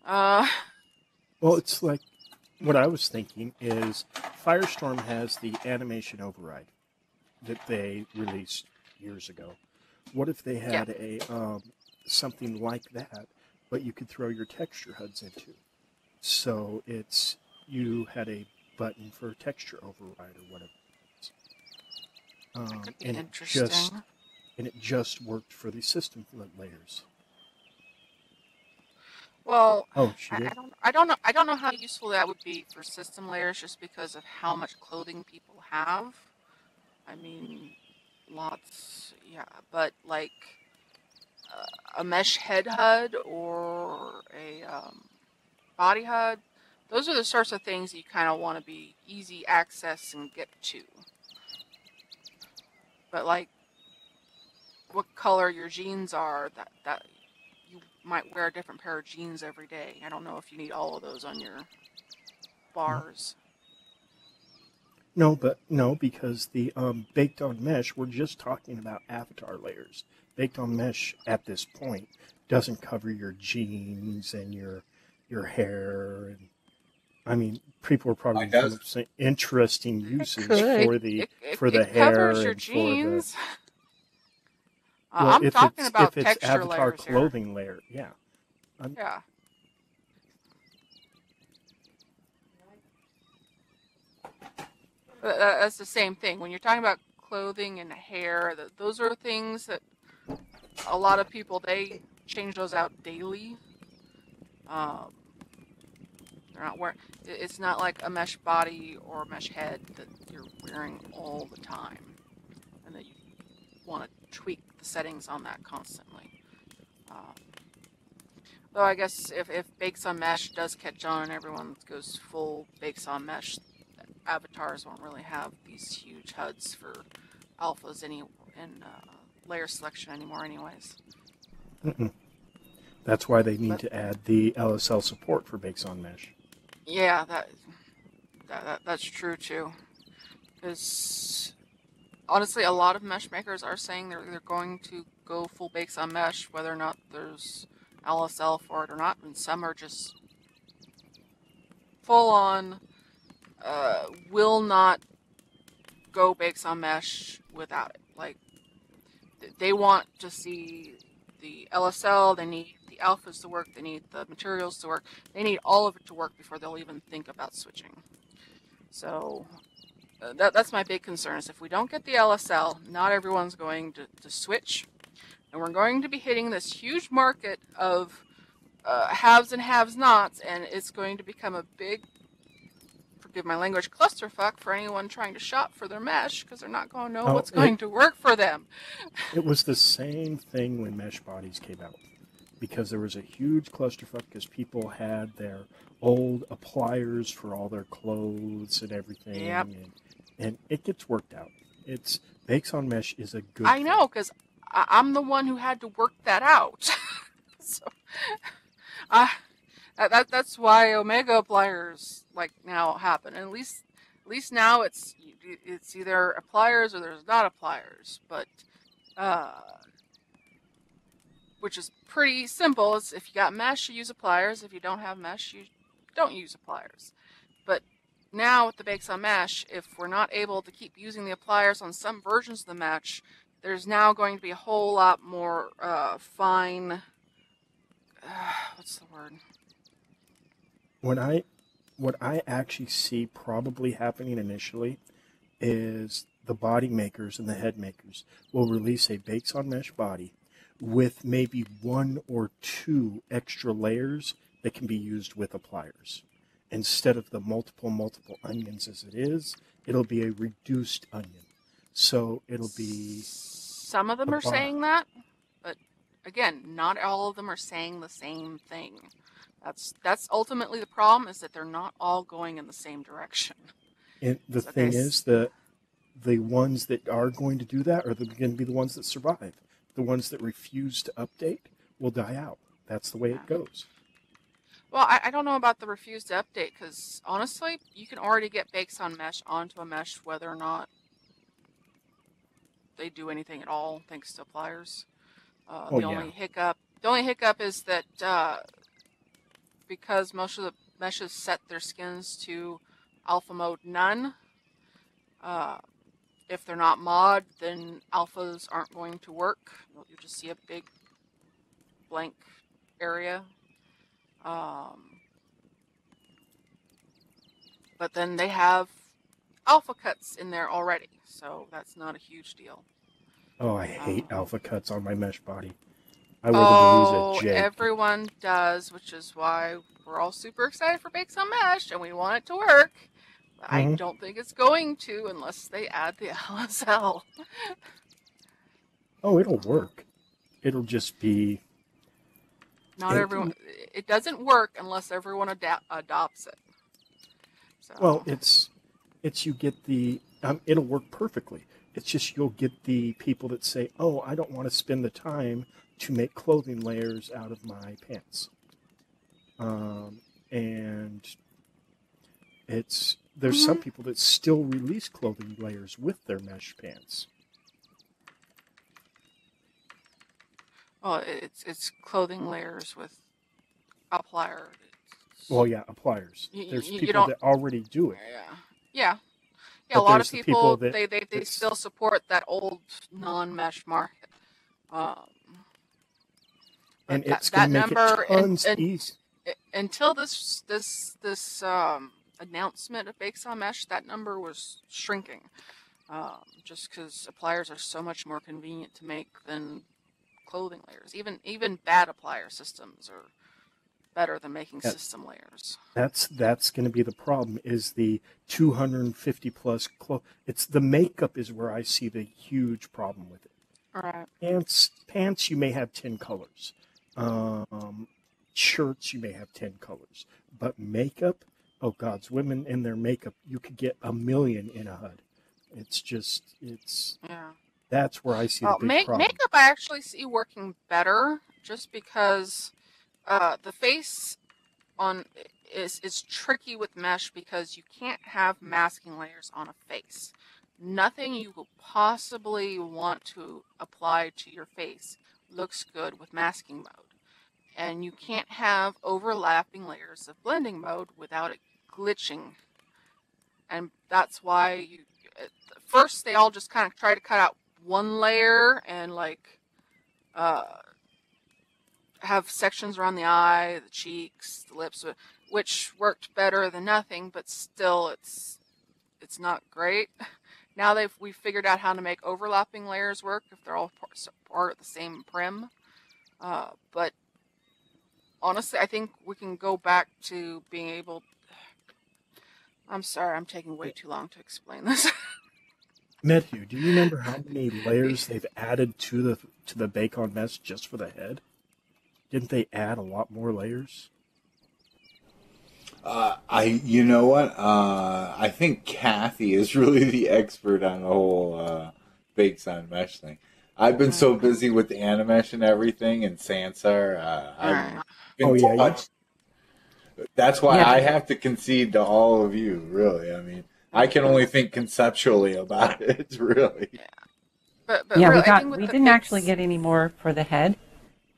Uh, Well, it's like what I was thinking is Firestorm has the animation override that they released years ago. What if they had a um, something like that, but you could throw your texture HUDs into? So it's you had a button for texture override or whatever. Um, and it just and it just worked for the system layers. well, Oh, I. I don't I don't know I don't know how useful that would be for system layers just because of how much clothing people have. I mean, lots, yeah, but like uh, a mesh head HUD or a um, body HUD, those are the sorts of things you kind of want to be easy access and get to. But like, what color your jeans are, that that you might wear a different pair of jeans every day. I don't know if you need all of those on your bars. No, but no, because the um, baked on mesh, we're just talking about avatar layers. Baked on mesh at this point doesn't cover your jeans and your your hair, and I mean, people are probably Mine does. coming some interesting uses could. for the It, it, for the it hair covers your and for the. jeans. Uh, Well, I'm if talking it's about if it's texture avatar layers here. clothing layer, yeah. I'm, Yeah. But that's the same thing. When you're talking about clothing and hair, th those are things that a lot of people they change those out daily. Um, they're not wearing. It's not like a mesh body or a mesh head that you're wearing all the time, and that you want to tweak the settings on that constantly. Um, Though I guess if, if Bakes on Mesh does catch on and everyone goes full Bakes on Mesh, avatars won't really have these huge HUDs for alphas any in uh, layer selection anymore, anyways. mm-mm. That's why they need But- to add the LSL support for bakes on mesh. Yeah, that, that, that that's true too. Because honestly, a lot of mesh makers are saying they're, they're going to go full bakes on mesh, whether or not there's LSL for it or not. And some are just full on, uh, will not go bakes on mesh without it. Like, they want to see the LSL, they need alphas to work, they need the materials to work, they need all of it to work before they'll even think about switching. So, uh, that, that's my big concern is if we don't get the LSL, not everyone's going to, to switch. And we're going to be hitting this huge market of uh, haves and haves nots, and it's going to become a big, forgive my language, clusterfuck for anyone trying to shop for their mesh because they're not going to know Oh, what's it- going to work for them. It was the same thing when mesh bodies came out because there was a huge clusterfuck because people had their old appliers for all their clothes and everything. Yep. And, and it gets worked out. It's Bakes on Mesh is a good I know because I'm the one who had to work that out. so, uh, that, that that's why Omega pliers like now happen. And at least at least now it's it's either appliers or there's not appliers. But uh, which is pretty simple. It's if you got mesh, you use appliers. If you don't have mesh, you don't use appliers. But now with the bakes on mesh, if we're not able to keep using the appliers on some versions of the mesh, there's now going to be a whole lot more uh, fine. Uh, what's the word? when I what I actually see probably happening initially is the body makers and the head makers will release a bakes on mesh body with maybe one or two extra layers that can be used with appliers. Instead of the multiple multiple onions as it is, it'll be a reduced onion. So it'll be Some of them are bar. saying that, but again, not all of them are saying the same thing. That's that's ultimately the problem is that they're not all going in the same direction. And the So thing is, the the ones that are going to do that are going to be the ones that survive. The ones that refuse to update will die out. That's the way it goes. Well, I, I don't know about the refuse to update because honestly, you can already get bakes on mesh onto a mesh whether or not they do anything at all, thanks to pliers. Uh, Oh, the only yeah. hiccup, the only hiccup is that uh, because most of the meshes set their skins to alpha mode none. Uh, if they're not mod, then alphas aren't going to work. You'll, you'll just see a big blank area. Um, but then they have alpha cuts in there already, so that's not a huge deal. Oh, I hate alpha cuts on my mesh body. I would oh, lose a J. everyone does, which is why we're all super excited for Bakes on Mesh and we want it to work. But I don't think it's going to unless they add the LSL. Oh, it'll work. It'll just be Not It- everyone. It doesn't work unless everyone adopts it. So, well. It's it's you get the um, it'll work perfectly. It's just you'll get the people that say, "Oh, I don't want to spend the time to make clothing layers out of my pants." Um, and it's there's some people that still release clothing layers with their mesh pants. well, it's it's clothing layers with a plier. It's- Well, yeah, appliers. You- There's you- you people don't- that already do it. Yeah. Yeah. Yeah, But a lot of people, people that- they, they, they still support that old non-mesh market. Um, and that- it's that make number it and- and- easy. until this this this um, announcement of Bakes on Mesh, that number was shrinking. Um, just because appliers are so much more convenient to make than clothing layers. Even even bad applier systems are better than making Yeah. system layers. That's that's going to be the problem. Is the 250 plus clo- It's the makeup is where I see the huge problem with it. All right. Pants, pants, you may have 10 colors. Um, shirts, you may have 10 colors. But makeup, oh gods, women in their makeup, you could get a million in a HUD. It's just, it's Yeah. that's where I see Well, the big make, problem. makeup I actually see working better just because uh, the face on is is tricky with mesh because you can't have masking layers on a face. nothing you could possibly want to apply to your face looks good with masking mode. And you can't have overlapping layers of blending mode without it glitching. And that's why you first they all just kind of try to cut out one layer and like uh, have sections around the eye, the cheeks, the lips, which worked better than nothing, but still it's it's not great. Now they've we figured out how to make overlapping layers work if they're all part, part of the same prim. Uh, but honestly, I think we can go back to being able. I'm sorry, I'm taking way too long to explain this. Matthew, do you remember how many layers they've added to the to the bakes on mesh just for the head? Didn't they add a lot more layers? Uh, I, you know what? Uh, I think Kathy is really the expert on the whole uh, bakes on mesh thing. I've been so busy with the Animesh and everything and Sansar. Uh, I've been Oh, yeah, yeah. touched. That's why Yeah. I have to concede to all of you. Really, I mean, I can only think conceptually about it. Really, but but yeah, really, we I got think we didn't actually get any more for the head.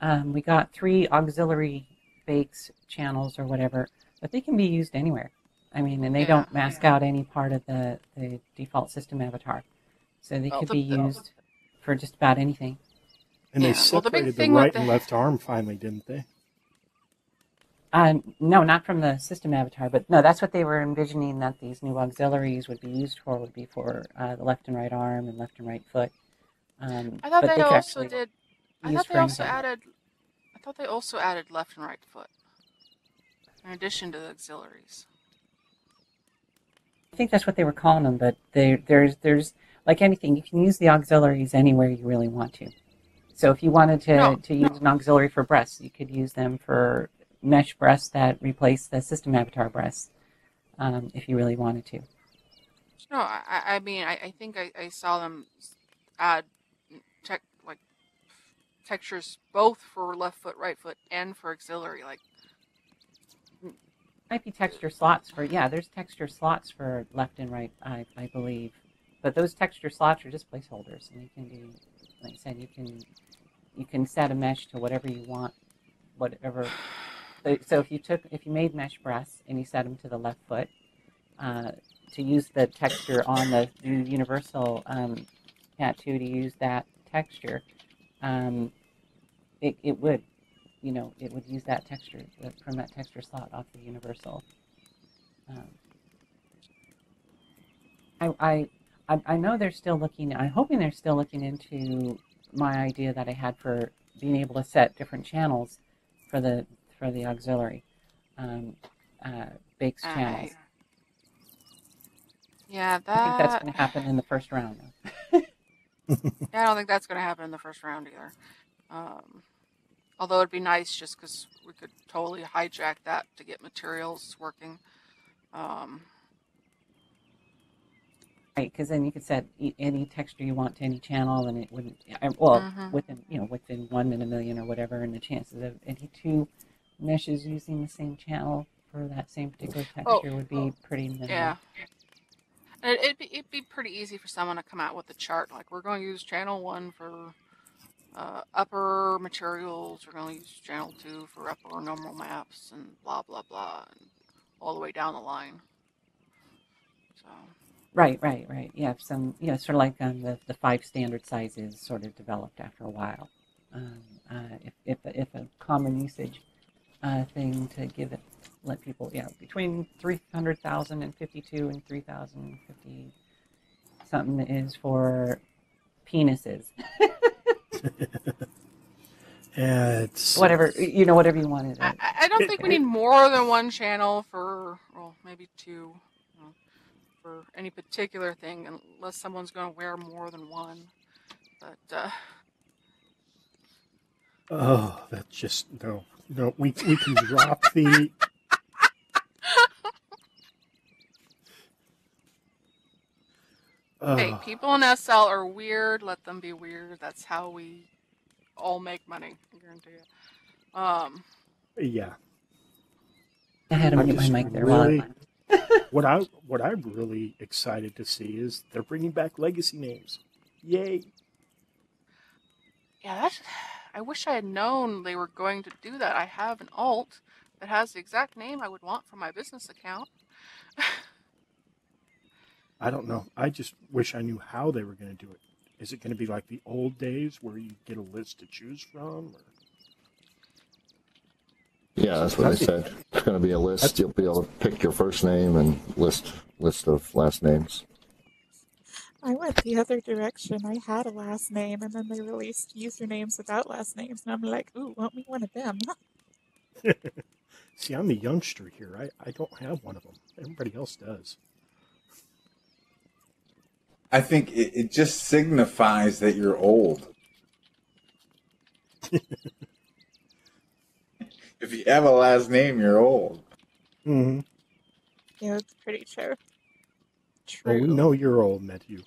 Um, we got three auxiliary bakes channels or whatever, but they can be used anywhere. I mean, and they Yeah, don't mask out any part of the, the default system avatar, so they Well, could the- be the- used for just about anything. And Yeah, they well, the big separated the, right the- and left arm finally, didn't they? Uh, no, not from the system avatar, but no, that's what they were envisioning that these new auxiliaries would be used for. Would be for uh, the left and right arm and left and right foot. Um, I thought they, could also did. I thought they also anything. added. I thought they also added left and right foot, in addition to the auxiliaries. I think that's what they were calling them, but there, there's, there's like anything, you can use the auxiliaries anywhere you really want to. So if you wanted to, No, to use an auxiliary for breasts, you could use them for mesh breasts that replace the system avatar breasts, um, if you really wanted to. No, I, I mean, I, I think I, I saw them add tech like textures both for left foot, right foot, and for auxiliary. Like, Might be texture slots for, yeah, there's texture slots for left and right, I, I believe. But those texture slots are just placeholders, and you can do, like I said, you can, you can set a mesh to whatever you want, whatever. So, if you took, if you made mesh breasts and you set them to the left foot, uh, to use the texture on the, the universal um, tattoo to use that texture, um, it, it would, you know, it would use that texture uh, from that texture slot off the universal. Um, I, I, I know they're still looking. I'm hoping they're still looking into my idea that I had for being able to set different channels for the for the auxiliary um, uh, bakes channels. yeah, that. I think that's going to happen in the first round. Yeah, I don't think that's going to happen in the first round either. Um, although it'd be nice just because we could totally hijack that to get materials working. Um, Right, because then you could set any texture you want to any channel, and it wouldn't. I- Well, Mhm. within you know within one in a million or whatever, and the chances of any two meshes using the same channel for that same particular texture would be pretty minimal. Oh, yeah. It'd, be, it'd be pretty easy for someone to come out with a chart like we're going to use channel one for uh, upper materials, we're going to use channel two for upper normal maps, and blah blah blah, and all the way down the line. So. Right, right, right. Yeah, some you know sort of like um, the the five standard sizes sort of developed after a while. Um, uh, if if if a common usage uh, thing to give it let people yeah between three hundred thousand and fifty two and three thousand fifty something is for penises. Yeah, it's whatever you know, whatever you want it. I, I- I don't think we need more than one channel for, well, maybe two, you know, for any particular thing, unless someone's going to wear more than one. But uh, Oh, that's just no, no. We we can drop the. hey, people in SL are weird. Let them be weird. That's how we all make money. I guarantee you. Um, yeah. I had to mute my mic there while really, I'm what I what I'm really excited to see is they're bringing back legacy names. Yay! Yeah, that's. I wish I had known they were going to do that. I have an alt that has the exact name I would want for my business account. I don't know. I just wish I knew how they were going to do it. Is it going to be like the old days where you get a list to choose from? Or? Yeah, that's what I said. It's going to be a list. You'll be able to pick your first name and list list of last names. I went the other direction. I had a last name, and then they released usernames without last names, and I'm like, ooh, want me one of them? See, I'm the youngster here. I, I don't have one of them. Everybody else does. I think it, it just signifies that you're old. if you have a last name, you're old. Mm-hmm. yeah, it's pretty true. Well, we know you're old, Matthew.